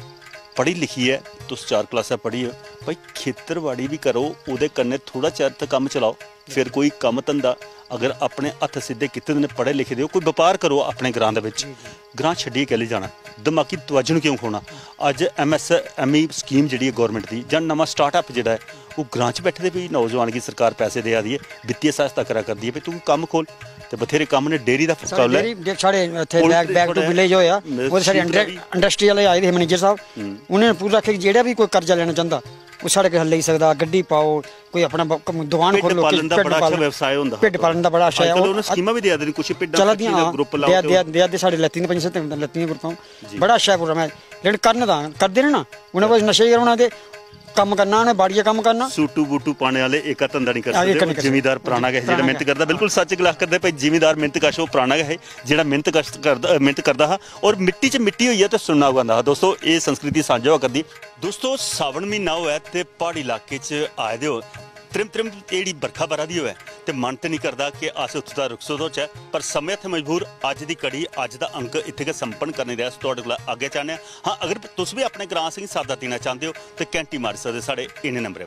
ਪੜ੍ਹੀ ਲਿਖੀ ਹੈ ਤੁਸੀਂ ਚਾਰ ਕਲਾਸਾਂ ਪੜ੍ਹੀ ਹੋ। ਭਾਈ ਖੇਤਰਬਾੜੀ ਵੀ ਕਰੋ ਉਹਦੇ ਕੰਨੇ ਥੋੜਾ ਚਿਰ ਤੱਕ ਕੰਮ ਚਲਾਓ ਫਿਰ ਕੋਈ ਕੰਮ ਧੰਦਾ ਅਗਰ ਆਪਣੇ ਹੱਥ ਸਿੱਧੇ ਕੀਤੇ ਨੇ ਪੜ੍ਹੇ ਲਿਖੇ ਦੇ ਹੋ ਕੋਈ ਵਪਾਰ ਕਰੋ ਆਪਣੇ ਗ੍ਰਾਂ ਦੇ ਵਿੱਚ ਗ੍ਰਾਂ ਛੱਡੀ ਕੇ ਲਈ ਜਾਣਾ? ਦਿਮਾਗੀ ਤਵੱਜੋ ਨੂੰ ਕਿਉਂ ਖੋਣਾ? ਅੱਜ ਐਮਐਸ ਐਮਈ ਸਕੀਮ ਜਿਹੜੀ ਹੈ ਗਵਰਨਮੈਂਟ ਦੀ ਜਾਂ ਨਵਾਂ ਸਟਾਰਟਅਪ ਜਿਹੜਾ ਹੈ ਉਹ ਗ੍ਰਾਂ 'ਚ ਬੈਠੇ ਦੇ ਵੀ ਨੌਜਵਾਨ ਕੀ ਸਰਕਾਰ ਪੈਸੇ ਦੇ ਆਦੀ ਹੈ ਵਿੱਤੀ ਸਹਾਇਤਾ ਕਰਾ ਕਰਦੀ ਹੈ ਵੀ ਤੂੰ ਕੰਮ ਖੋਲ ਤੇ ਬਥੇਰੇ ਕੰਮ ਨੇ ਡੇਰੀ ਦਾ ਫੁਕਾਉਲਾ ਜਿਹੜੀ ਦੇਖ ਸਾਡੇ ਇੱਥੇ ਬੈਕ ਬੈਕ ਟੂ ਵਿਲੇਜ ਹੋਇਆ। ਉਹ ਸਾਡੇ ਇੰਡਸਟਰੀ ਵਾਲੇ ਆਏ ਦੇ ਮੈਨੇਜਰ ਸਾਹਿਬ। ਉਹਨੇ ਨੇ ਪੂਰਾ ਰੱਖਿਆ ਜਿਹੜਾ ਵੀ ਕੋਈ ਕਰਜ਼ਾ ਲੈਣਾ ਚਾਹੁੰਦਾ ਉਹ ਸਾਡੇ ਕੋਲ ਲੈ ਸਕਦਾ। ਗੱਡੀ ਪਾਓ ਕੋਈ ਆਪਣਾ ਦੁਕਾਨ ਪਿੰਡ ਖੋਲੋ ਪਾਲਣ ਦਾ ਪਿੰਡ ਬੜਾ ਅੱਛਾ ਵਿਵਸਾय ਹੁੰਦਾ। ਪਿੰਡ ਪਾਲਣ ਦਾ ਬੜਾ ਅੱਛਾ ਹੈ। ਉਹਨਾਂ ਸਕੀਮਾਂ ਵੀ ਦੇ ਨੇ ਕੁਛ ਪਿੰਡਾਂ ਦਾ ਗਰੁੱਪ ਲਾਓ ਦੇ ਦੇ ਦੇ ਸਾਡੇ ਲੱਤੀ ਨੇ ਪੰਜ ਸੱਤ ਲੱਤੀ ਗਰੁੱਪਾਂ ਬੜਾ ਅੱਛਾ ਪ੍ਰੋਗਰਾਮ ਹੈ। ਲੇਕਿਨ ਕਰਨ ਦਾ ਕਰਦੇ ਨੇ ਨਾ ਉਹਨਾਂ ਕੋਲ ਨਸ਼ੇ ਕਰਨਾ ਤੇ ਕੰਮ ਕਰਨਾ ਉਹਨੇ ਬਾੜੀਆ ਕੰਮ ਕਰਨਾ। ਸੂਟੂ ਬੂਟੂ ਪਾਣੇ ਵਾਲੇ ਏਕਾ ਧੰਦਾ ਨਹੀਂ ਕਰ ਸਕਦੇ ਜ਼ਿਮੀਦਾਰ। ਪੁਰਾਣਾ ਹੈ ਜਿਹੜਾ ਮਿਹਨਤ ਕਰਦਾ। ਬਿਲਕੁਲ ਸੱਚ ਗਲਾਸ ਕਰਦੇ ਭਾਈ ਜ਼ਿਮੀਦਾਰ ਮਿਹਨਤ ਕਸ਼ ਉਹ ਪੁਰਾਣਾ ਹੈ ਜਿਹੜਾ ਮਿਹਨਤ ਕਸ਼ ਕਰਦਾ ਮਿਹਨਤ ਕਰਦਾ ਹੈ ਔਰ ਮਿੱਟੀ 'ਚ ਮਿੱਟੀ ਹੋਈ ਹੈ ਤੇ ਸੁਣਨਾ ਗਾਉਂਦਾ ਹੈ। ਦੋਸਤੋ ਇਹ ਸੰਸਕ੍ਰਿਤੀ ਸਾਂਝਾ ਕਰਦੀ। ਦੋਸਤੋ ਸਾਵਣ ਮਹੀਨਾ ਹੋਇਆ ਤੇ ਪਹਾੜੀ ਇਲਾਕੇ 'ਚ ਆਏ ਦੇ ਹੋ ਤ੍ਰਿਮ ਤ੍ਰਿਮ ਜਿਹੜੀ ਬਰਖਾ ਬਰਾ ਦੀ ਹੋਇਆ ਤੇ ਮਨ ਤੇ ਨਹੀਂ ਕਰਦਾ ਕਿ ਆਸੇ ਉੱਥੇ ਦਾ ਰੁਕਸੋ ਤੋਂ ਚ ਪਰ ਸਮੇਂ ਤੇ ਮਜਬੂਰ ਅੱਜ ਦੀ ਕੜੀ ਅੱਜ ਦਾ ਅੰਕ ਇੱਥੇ ਕੇ ਸੰਪੰਨ ਕਰਨੇ ਰਿਹਾ ਤੁਹਾਡੇ ਕੋਲ ਅੱਗੇ ਚਾਹਨੇ ਹਾਂ। ਅਗਰ ਤੁਸੀਂ ਵੀ ਆਪਣੇ ਗ੍ਰਾਂ ਸਿੰਘ ਸਾਦਾ ਦੇਣਾ ਚਾਹੁੰਦੇ ਹੋ ਤੇ ਕੈਂਟੀ ਮਾਰ ਸਕਦੇ ਸਾਡੇ ਇਨੇ ਨੰਬਰ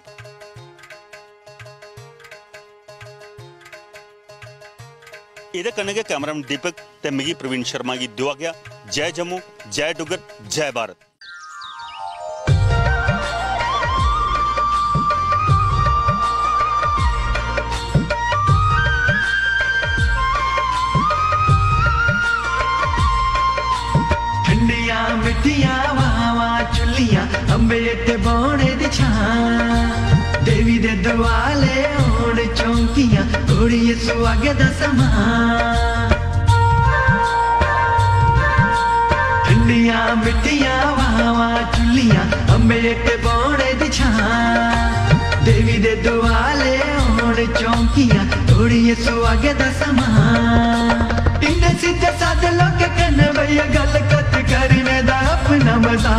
ਇਹਦੇ ਕਰਨੇ ਕੇ ਕੈਮਰਾਮੈਨ ਦੀਪਕ ਤੇ ਮਿਗੀ ਪ੍ਰਵੀਨ ਸ਼ਰਮਾ ਜੀ ਦਿਵਾ ਗਿਆ। ਜੈ ਜੰਮੂ, ਜੈ ਡੁਗਰ, ਜੈ ਭਾਰਤ। ਚੁੱਲੀਆਂ ਅੰਬੇ ਤੇ ਬੋਣੇ ਦੀ ਛਾਂ। ਦੇਵੀ ਦੇ ਦੁਆਲੇ ਹੋਣ ਚੌਂਕੀਆਂ, ਕੋੜੀਏ ਸੁਆਗੇ ਦਾ ਸਮਾਂ। ਠੰਡੀਆਂ ਮਿੱਠੀਆਂ ਵਾਵਾਂ ਚੁੱਲੀਆਂ ਅੰਬੇ ਤੇ ਬੋਣੇ ਦੀ ਛਾਂ। ਦੇਵੀ ਦੇ ਦੁਆਲੇ ਹੋਣ ਚੌਂਕੀਆਂ, ਕੋੜੀਏ ਸੁਆਗੇ ਦਾ ਸਮਾਂ। ਇੰਨੇ ਸਿੱਧੇ ਸਾਦੇ ਲੋਕ ਕਹਿੰਦੇ ਬਈ ਇਹ ਗੱਲ ਕੱਟ ਕਰਨੇ ਦਾ ਆਪਣਾ ਮਜ਼ਾ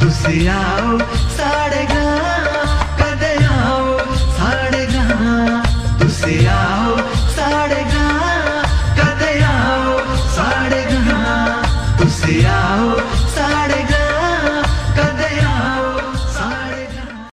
ਤੁਸੀਂ ਆਓ ਸਾਡੇ ਗਾਂ ਕਦੇ ਆਓ ਸਾਡੇ ਗਾਂ ਤੁਸੀਂ ਆਓ